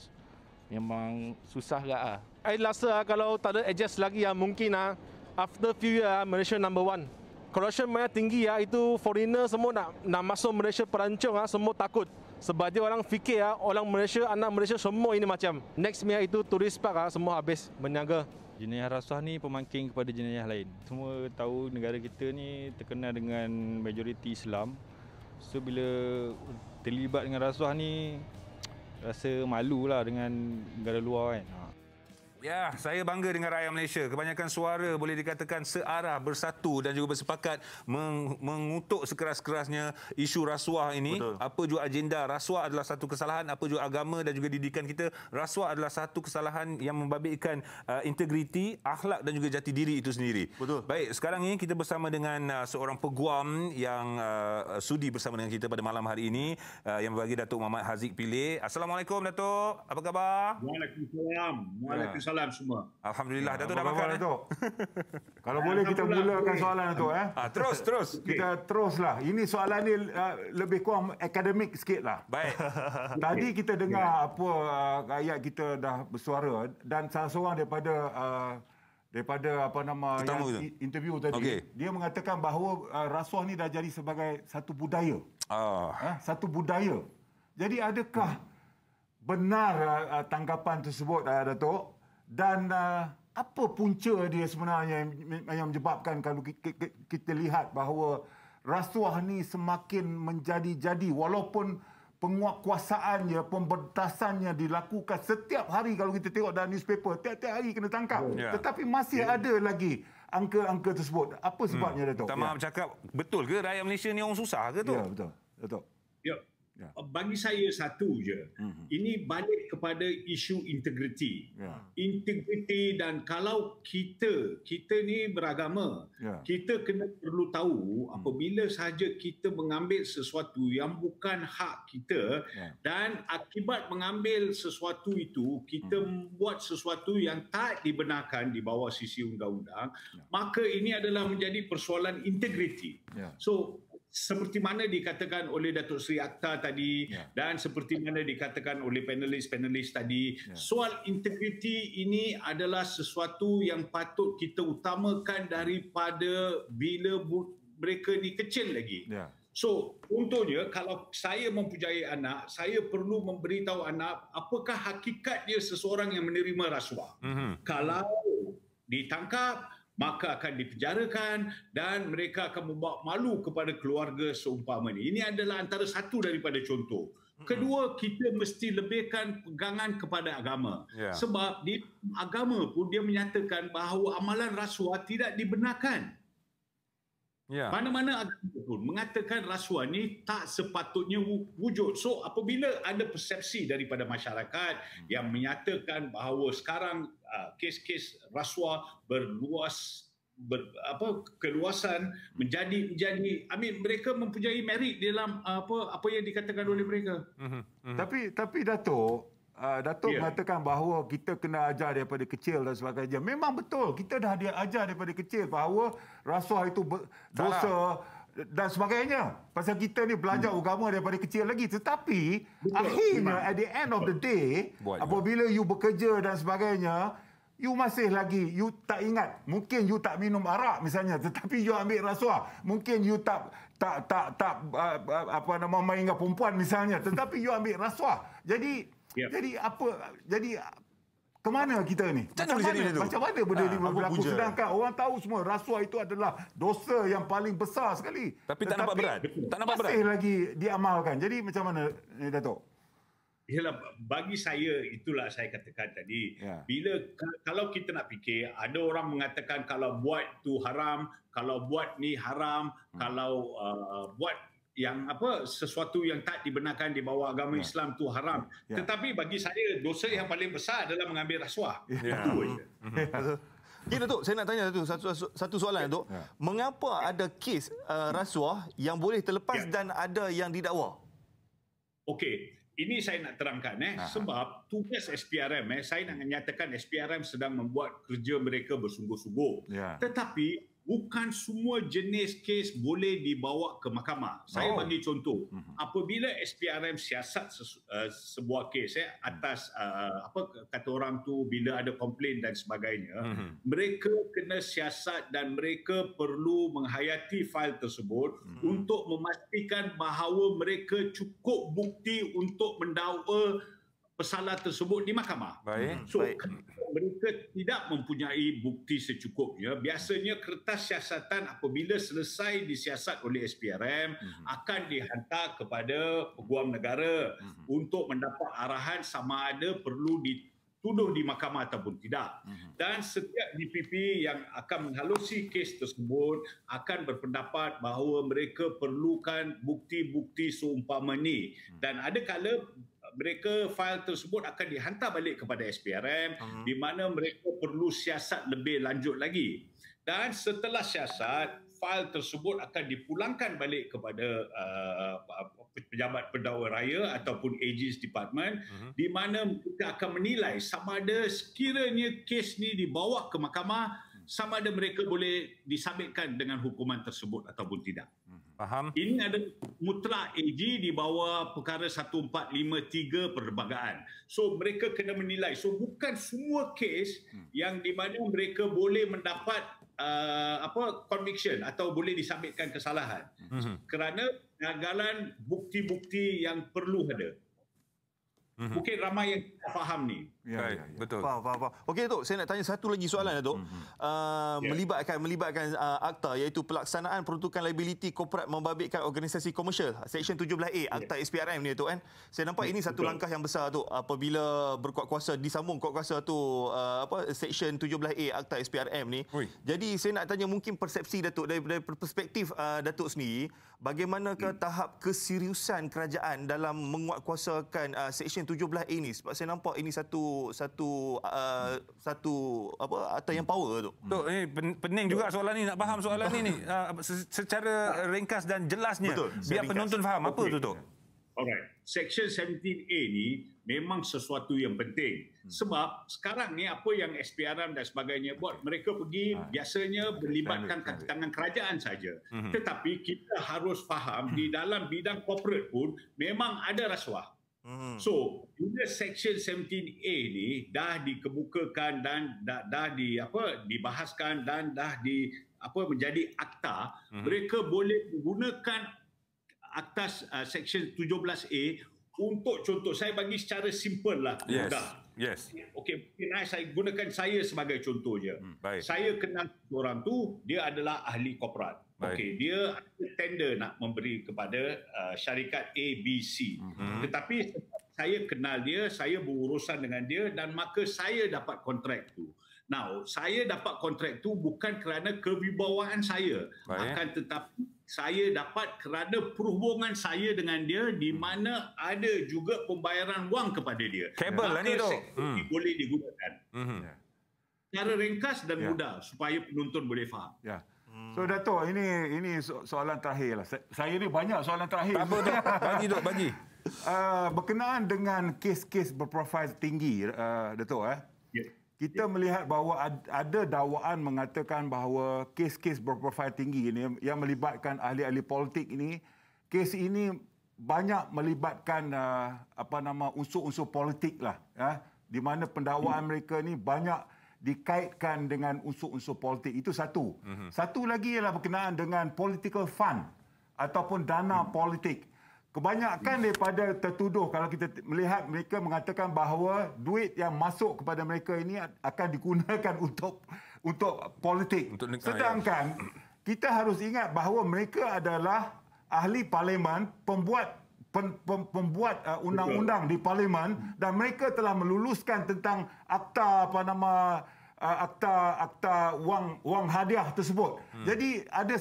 memang susah gak lah. Saya rasa kalau tak ada adjust lagi yang mungkin lah, after few years Malaysia number one corruption banyak tinggi ya itu foreigner semua nak nak masuk Malaysia perancung ah semua takut Sebab dia orang fikir ya, orang Malaysia, anak Malaysia semua ini macam. Next minute itu turis park ah, semua habis menyaga. Jenayah rasuah ni pemangking kepada jenayah lain. Semua tahu negara kita ni terkenal dengan majoriti Islam. So bila terlibat dengan rasuah ni rasa malu lah dengan negara luar kan. Ya, saya bangga dengan rakyat Malaysia. Kebanyakan suara boleh dikatakan searah, bersatu dan juga bersepakat meng- mengutuk sekeras-kerasnya isu rasuah ini. Betul. Apa juga agenda, rasuah adalah satu kesalahan. Apa juga agama dan juga didikan kita, rasuah adalah satu kesalahan yang membabitkan uh, integriti, akhlak dan juga jati diri itu sendiri. Betul. Baik, sekarang ini kita bersama dengan uh, seorang peguam yang uh, sudi bersama dengan kita pada malam hari ini uh, yang berbagi Datuk Muhammad Haziq Pilih. Assalamualaikum Datuk. Apa khabar? Waalaikumsalam. Waalaikumsalam salam semua. Alhamdulillah Ya, Datuk dah makan. eh? Datuk? Kalau boleh kita mulakan soalan Datuk eh. Ah, terus terus. Kita teruslah. Ini soalan ni uh, lebih kurang akademik sikit lah. Baik. Tadi kita dengar apa uh, rakyat kita dah bersuara dan salah seorang daripada uh, daripada apa nama Tetamu yang tu. i- interview tadi Okey. dia mengatakan bahawa uh, rasuah ni dah jadi sebagai satu budaya. Ah. Eh, satu budaya. Jadi adakah benar uh, uh, tanggapan tersebut uh, Datuk dan uh, apa punca dia sebenarnya yang, yang menyebabkan kalau kita, kita lihat bahawa rasuah ni semakin menjadi-jadi walaupun penguatkuasaannya, pembentasannya dilakukan setiap hari kalau kita tengok dalam newspaper, tiap-tiap hari kena tangkap. Ya. Tetapi masih ada lagi angka-angka tersebut. Apa sebabnya Hmm. Datuk? Tak maaf cakap, betul ke rakyat Malaysia ni orang susah ke tu? Ya, betul. Datuk. Ya. Ya. Bagi saya satu je. Mhm. Ini balik kepada isu integriti. Ya. Integriti dan kalau kita, kita ni beragama, Ya. kita kena perlu tahu apabila sahaja kita mengambil sesuatu yang bukan hak kita Ya. dan akibat mengambil sesuatu itu kita membuat sesuatu yang tak dibenarkan di bawah sisi undang-undang maka ini adalah menjadi persoalan integriti Ya. so seperti mana dikatakan oleh Datuk Seri Akhtar tadi Ya. dan seperti mana dikatakan oleh panelis-panelis tadi Ya. soal integriti ini adalah sesuatu yang patut kita utamakan daripada bila bu- mereka ni kecil lagi Ya. So, contohnya kalau saya mempunyai anak, saya perlu memberitahu anak apakah hakikat dia seseorang yang menerima rasuah. Mhm. Kalau ditangkap, maka akan dipenjarakan dan mereka akan membawa malu kepada keluarga seumpama ini. Adalah antara satu daripada contoh. Kedua, kita mesti lebihkan pegangan kepada agama. Ya. Sebab di agama pun dia menyatakan bahawa amalan rasuah tidak dibenarkan. Ya. Mana-mana agama pun mengatakan rasuah ni tak sepatutnya wu- wujud. So apabila ada persepsi daripada masyarakat yang menyatakan bahawa sekarang uh, kes-kes rasuah berluas ber, apa keluasan menjadi menjadi I mean mereka mempunyai merit dalam uh, apa apa yang dikatakan oleh mereka. Mhm. Mhm. Tapi tapi Datuk, uh, Datuk Ya. mengatakan bahawa kita kena ajar daripada kecil dan sebagainya. Memang betul. Kita dah dia ajar daripada kecil bahawa rasuah itu ber- dosa dan sebagainya. Pasal kita ni belajar hmm. agama daripada kecil lagi. Tetapi Betul, akhirnya memang. at the end of the day, Buat juga. apabila you bekerja dan sebagainya, you masih lagi, you tak ingat. Mungkin you tak minum arak misalnya, tetapi you ambil rasuah. Mungkin you tak tak tak tak uh, apa nama main dengan perempuan misalnya, tetapi you ambil rasuah. Jadi Yep. jadi apa jadi ke mana kita ni? Macam jadi mana, tu? macam mana benda Ah, ni berlaku punca? sedangkan orang tahu semua rasuah itu adalah dosa yang paling besar sekali. Tapi tak nampak berat. Tak nampak berat. Masih lagi diamalkan. Jadi macam mana Datuk? Yalah, bagi saya itulah saya katakan tadi. Ya. Bila ka- kalau kita nak fikir, ada orang mengatakan kalau buat tu haram, kalau buat ni haram, Hmm. kalau uh, buat yang apa sesuatu yang tak dibenarkan di bawah agama Ya. Islam tu haram. Ya. Tetapi bagi saya dosa yang paling besar adalah mengambil rasuah. Ya. Itu je. Ya Datuk, saya nak tanya Datuk satu satu soalan Datuk. Ya. Mengapa ada kes uh, rasuah yang boleh terlepas Ya. dan ada yang didakwa? Okey, ini saya nak terangkan eh Aha. sebab tugas SPRM eh saya nak menyatakan SPRM sedang membuat kerja mereka bersungguh-sungguh. Ya. Tetapi bukan semua jenis kes boleh dibawa ke mahkamah. Saya oh. bagi contoh. Mm-hmm. Apabila SPRM siasat sesu, uh, sebuah kes eh, atas uh, apa kata orang tu bila ada komplain dan sebagainya, mm-hmm. mereka kena siasat dan mereka perlu menghayati fail tersebut mm-hmm. untuk memastikan bahawa mereka cukup bukti untuk mendakwa pesalah tersebut di mahkamah. Baik. So, baik mereka tidak mempunyai bukti secukupnya, biasanya kertas siasatan apabila selesai disiasat oleh SPRM mm-hmm. akan dihantar kepada peguam negara mm-hmm. untuk mendapat arahan sama ada perlu dituduh di mahkamah ataupun tidak. Mm-hmm. Dan setiap DPP yang akan menghalusi kes tersebut akan berpendapat bahawa mereka perlukan bukti-bukti seumpama ini. Mm-hmm. Dan ada kala mereka fail tersebut akan dihantar balik kepada SPRM uh-huh. di mana mereka perlu siasat lebih lanjut lagi. Dan setelah siasat, fail tersebut akan dipulangkan balik kepada uh, pejabat pendakwa raya ataupun AG's department uh-huh. di mana mereka akan menilai sama ada sekiranya kes ni dibawa ke mahkamah sama ada mereka boleh disabitkan dengan hukuman tersebut ataupun tidak. Faham. Ini ada mutlak AG di bawah perkara 1453 perlembagaan. So mereka kena menilai. So bukan semua kes hmm. yang di mana mereka boleh mendapat uh, apa conviction atau boleh disabitkan kesalahan. Hmm. Kerana kegagalan bukti-bukti yang perlu ada. Mm-hmm. Mungkin ramai yang tak faham ni. Ya, ya, ya. Betul. Faham, faham, faham. Okey, Datuk. Saya nak tanya satu lagi soalan, Datuk. Mm-hmm. Uh, yeah. Melibatkan melibatkan uh, akta iaitu pelaksanaan peruntukan liability korporat membabitkan organisasi komersial. Section 17A, akta yeah. SPRM ni, Datuk. Kan? Saya nampak ini satu Betul. langkah yang besar, Datuk. Apabila berkuat kuasa, disambung kuat kuasa tu uh, apa Section 17A, akta SPRM ni. Ui. Jadi, saya nak tanya mungkin persepsi, Datuk, dari, dari perspektif uh, Datuk sendiri, bagaimanakah hmm. tahap keseriusan kerajaan dalam menguatkuasakan uh, Section 17A ini sebab saya nampak ini satu satu uh, satu apa atau yang power tu. Tok ni pening juga soalan ni nak faham soalan ni ni uh, secara ringkas dan jelasnya Betul. biar penonton faham apa okay. tu tok. Alright. Section 17A ni memang sesuatu yang penting. Hmm. Sebab sekarang ni apa yang SPRM dan sebagainya buat, mereka pergi ha. biasanya berlibatkan kaki tangan kerajaan saja. Hmm. Tetapi kita harus faham hmm. di dalam bidang corporate pun memang ada rasuah. Hmm. So, bila Section 17A ni dah dikemukakan dan dah, dah di apa dibahaskan dan dah di apa menjadi akta, hmm. mereka boleh menggunakan akta uh, Section 17A untuk contoh saya bagi secara simple lah yes. mudah. Yes. Okey, saya gunakan saya sebagai contohnya. Hmm, baik. Saya kenal orang tu, dia adalah ahli korporat. Okey, dia tender nak memberi kepada uh, syarikat ABC. Mm-hmm. Tetapi saya kenal dia, saya berurusan dengan dia dan maka saya dapat kontrak tu. Now, saya dapat kontrak tu bukan kerana kewibawaan saya. Baik. Akan tetapi saya dapat kerana perhubungan saya dengan dia di hmm. mana ada juga pembayaran wang kepada dia. Kabel lah ni tu. Hmm. boleh digunakan. Hmm. Cara ringkas dan yeah. mudah supaya penonton boleh faham. Ya. Yeah. Hmm. So Dato' ini ini soalan terakhir lah. Saya ni banyak soalan terakhir. Tak apa tu. Bagi dok, bagi. Uh, berkenaan dengan kes-kes berprofil tinggi, uh, Dato' eh. Yeah. Kita yeah. melihat bahawa ada dakwaan mengatakan bahawa kes-kes berprofil tinggi ini yang melibatkan ahli-ahli politik ini, kes ini banyak melibatkan uh, apa nama unsur-unsur politik lah, ya, di mana pendakwaan hmm. mereka ini banyak dikaitkan dengan unsur-unsur politik. Itu satu. Mm-hmm. Satu lagi ialah berkenaan dengan political fund ataupun dana mm-hmm. politik. Kebanyakan mm-hmm. daripada tertuduh kalau kita melihat mereka mengatakan bahawa duit yang masuk kepada mereka ini akan digunakan untuk untuk politik. Untuk Sedangkan kita harus ingat bahawa mereka adalah ahli parlimen, pembuat Pem, pem, pembuat uh, undang-undang di parlimen dan mereka telah meluluskan tentang akta apa nama uh, akta akta wang wang hadiah tersebut. Hmm. Jadi ada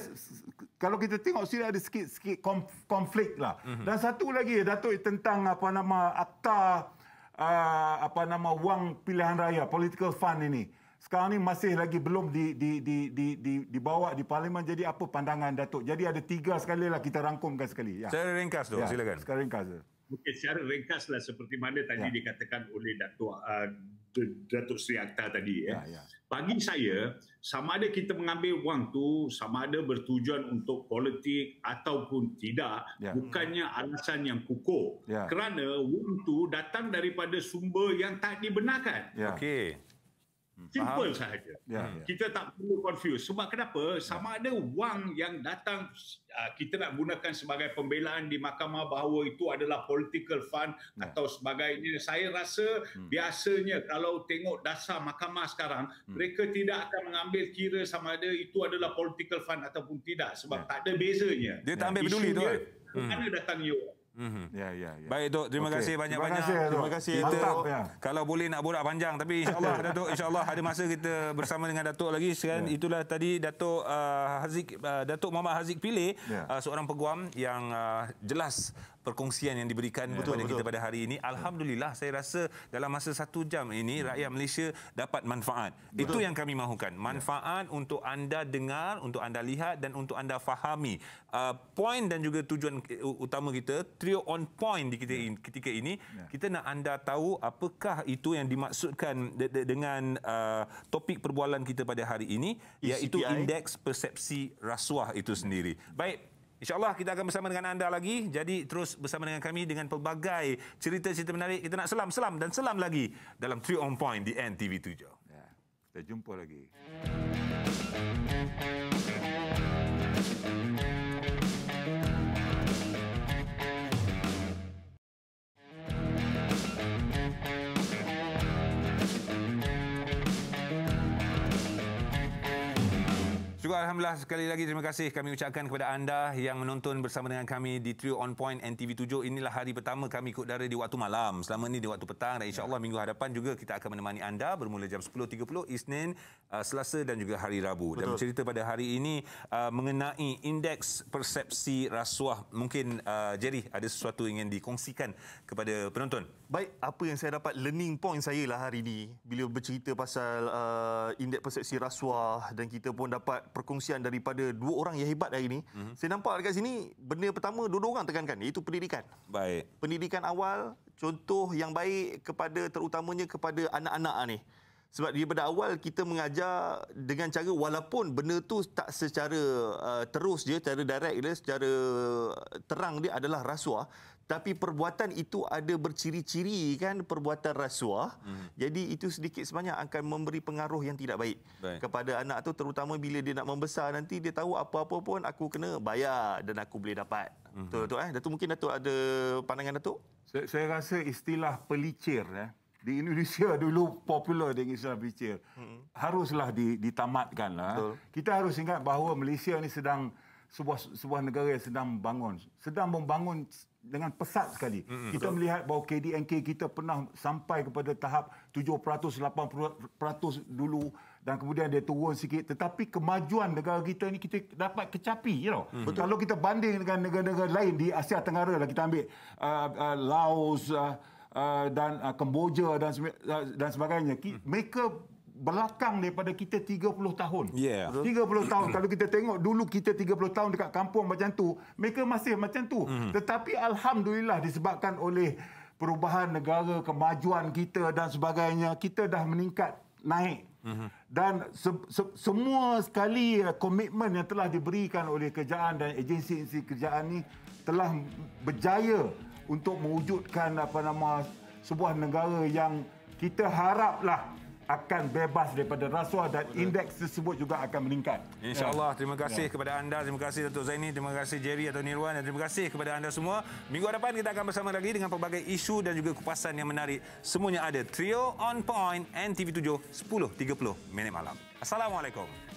kalau kita tengok sini ada sikit-sikit konflik lah. Hmm. Dan satu lagi Datuk tentang apa nama akta uh, apa nama wang pilihan raya political fund ini sekarang ni masih lagi belum di, di, di, di, di, dibawa di parlimen. Jadi apa pandangan Datuk? Jadi ada tiga sekali lah kita rangkumkan sekali. Ya. Secara ringkas tu, ya, silakan. Secara ringkas. mungkin secara ringkaslah seperti mana tadi ya. dikatakan oleh Datuk uh, Datuk Sri Akhtar tadi ya. ya, ya. Bagi saya sama ada kita mengambil wang tu sama ada bertujuan untuk politik ataupun tidak ya. bukannya alasan yang kukuh. Ya. Kerana wang tu datang daripada sumber yang tak dibenarkan. Ya. Okey. Simple sahaja. Ya, ya. Kita tak perlu confuse. Sebab kenapa? Sama ada wang yang datang uh, kita nak gunakan sebagai pembelaan di mahkamah bahawa itu adalah political fund ya. atau sebagainya. Saya rasa hmm. biasanya kalau tengok dasar mahkamah sekarang, hmm. mereka tidak akan mengambil kira sama ada itu adalah political fund ataupun tidak. Sebab ya. tak ada bezanya. Dia tak ambil peduli tu kan? Mana hmm. datang you? Mm-hmm. Ya, ya, ya. Baik, Dok. Terima okay. kasih banyak-banyak. Terima kasih. Terima kasih. Kita, ya. Kalau boleh nak borak panjang. Tapi insyaAllah, Datuk. InsyaAllah ada masa kita bersama dengan Datuk lagi. Sekarang ya. itulah tadi Datuk uh, Haziq, uh, Datuk Muhammad Haziq Pilih. Ya. Uh, seorang peguam yang uh, jelas perkongsian yang diberikan betul, kepada betul. kita pada hari ini. Alhamdulillah saya rasa dalam masa satu jam ini rakyat Malaysia dapat manfaat. Betul. Itu yang kami mahukan. Manfaat ya. untuk anda dengar, untuk anda lihat dan untuk anda fahami. Uh, point dan juga tujuan utama kita, trio on point di kita ya. ketika ini, ya. kita nak anda tahu apakah itu yang dimaksudkan de- de- dengan uh, topik perbualan kita pada hari ini, ECPI. iaitu indeks persepsi rasuah itu sendiri. Baik, InsyaAllah kita akan bersama dengan anda lagi. Jadi terus bersama dengan kami dengan pelbagai cerita-cerita menarik. Kita nak selam-selam dan selam lagi dalam 3 On Point di NTV7. Ya, kita jumpa lagi. Syukur Alhamdulillah sekali lagi terima kasih kami ucapkan kepada anda yang menonton bersama dengan kami di Trio On Point NTV7. Inilah hari pertama kami ikut dara di waktu malam. Selama ini di waktu petang dan insyaAllah minggu hadapan juga kita akan menemani anda bermula jam 10.30 Isnin, uh, Selasa dan juga hari Rabu. Betul. Dan cerita pada hari ini uh, mengenai indeks persepsi rasuah. Mungkin uh, Jerry ada sesuatu ingin dikongsikan kepada penonton. Baik, apa yang saya dapat learning point saya lah hari ini bila bercerita pasal uh, indeks persepsi rasuah dan kita pun dapat perkongsian daripada dua orang yang hebat hari ini. Mm-hmm. Saya nampak dekat sini benda pertama dua orang tekankan iaitu pendidikan. Baik. Pendidikan awal contoh yang baik kepada terutamanya kepada anak-anak ni. Sebab daripada awal kita mengajar dengan cara walaupun benda tu tak secara uh, terus je, secara direct dia, secara terang dia adalah rasuah tapi perbuatan itu ada berciri-ciri kan perbuatan rasuah. Hmm. jadi itu sedikit sebanyak akan memberi pengaruh yang tidak baik, baik. kepada anak tu terutama bila dia nak membesar nanti dia tahu apa-apa pun aku kena bayar dan aku boleh dapat. Hmm. betul betul eh? Datuk mungkin datuk ada pandangan datuk? Saya, saya rasa istilah pelicir eh di Indonesia dulu popular dengan istilah pelicir. Hmm. haruslah ditamatkan lah kita harus ingat bahawa Malaysia ni sedang sebuah sebuah negara yang sedang membangun sedang membangun dengan pesat sekali. Mm-hmm. Kita melihat bahawa KDNK kita pernah sampai kepada tahap 7%, 80% dulu dan kemudian dia turun sikit. Tetapi kemajuan negara kita ini kita dapat kecapi. You know? mm-hmm. Kalau kita banding dengan negara-negara lain di Asia Tenggara, lah kita ambil uh, uh, Laos uh, uh, dan uh, Kemboja dan, uh, dan sebagainya. Mm-hmm. Mereka belakang daripada kita 30 tahun. Yeah. 30 tahun. Kalau kita tengok dulu kita 30 tahun dekat kampung macam tu, mereka masih macam tu. Mm. Tetapi alhamdulillah disebabkan oleh perubahan negara, kemajuan kita dan sebagainya, kita dah meningkat naik. Mm-hmm. Dan se- se- semua sekali komitmen yang telah diberikan oleh kerajaan dan agensi-agensi kerajaan ni telah berjaya untuk mewujudkan apa nama sebuah negara yang kita haraplah akan bebas daripada rasuah dan Betul. indeks tersebut juga akan meningkat. InsyaAllah. Terima kasih ya. kepada anda. Terima kasih Datuk Zaini. Terima kasih Jerry atau Nirwan. Dan terima kasih kepada anda semua. Minggu depan kita akan bersama lagi dengan pelbagai isu dan juga kupasan yang menarik. Semuanya ada. Trio On Point NTV7 10.30 minit malam. Assalamualaikum.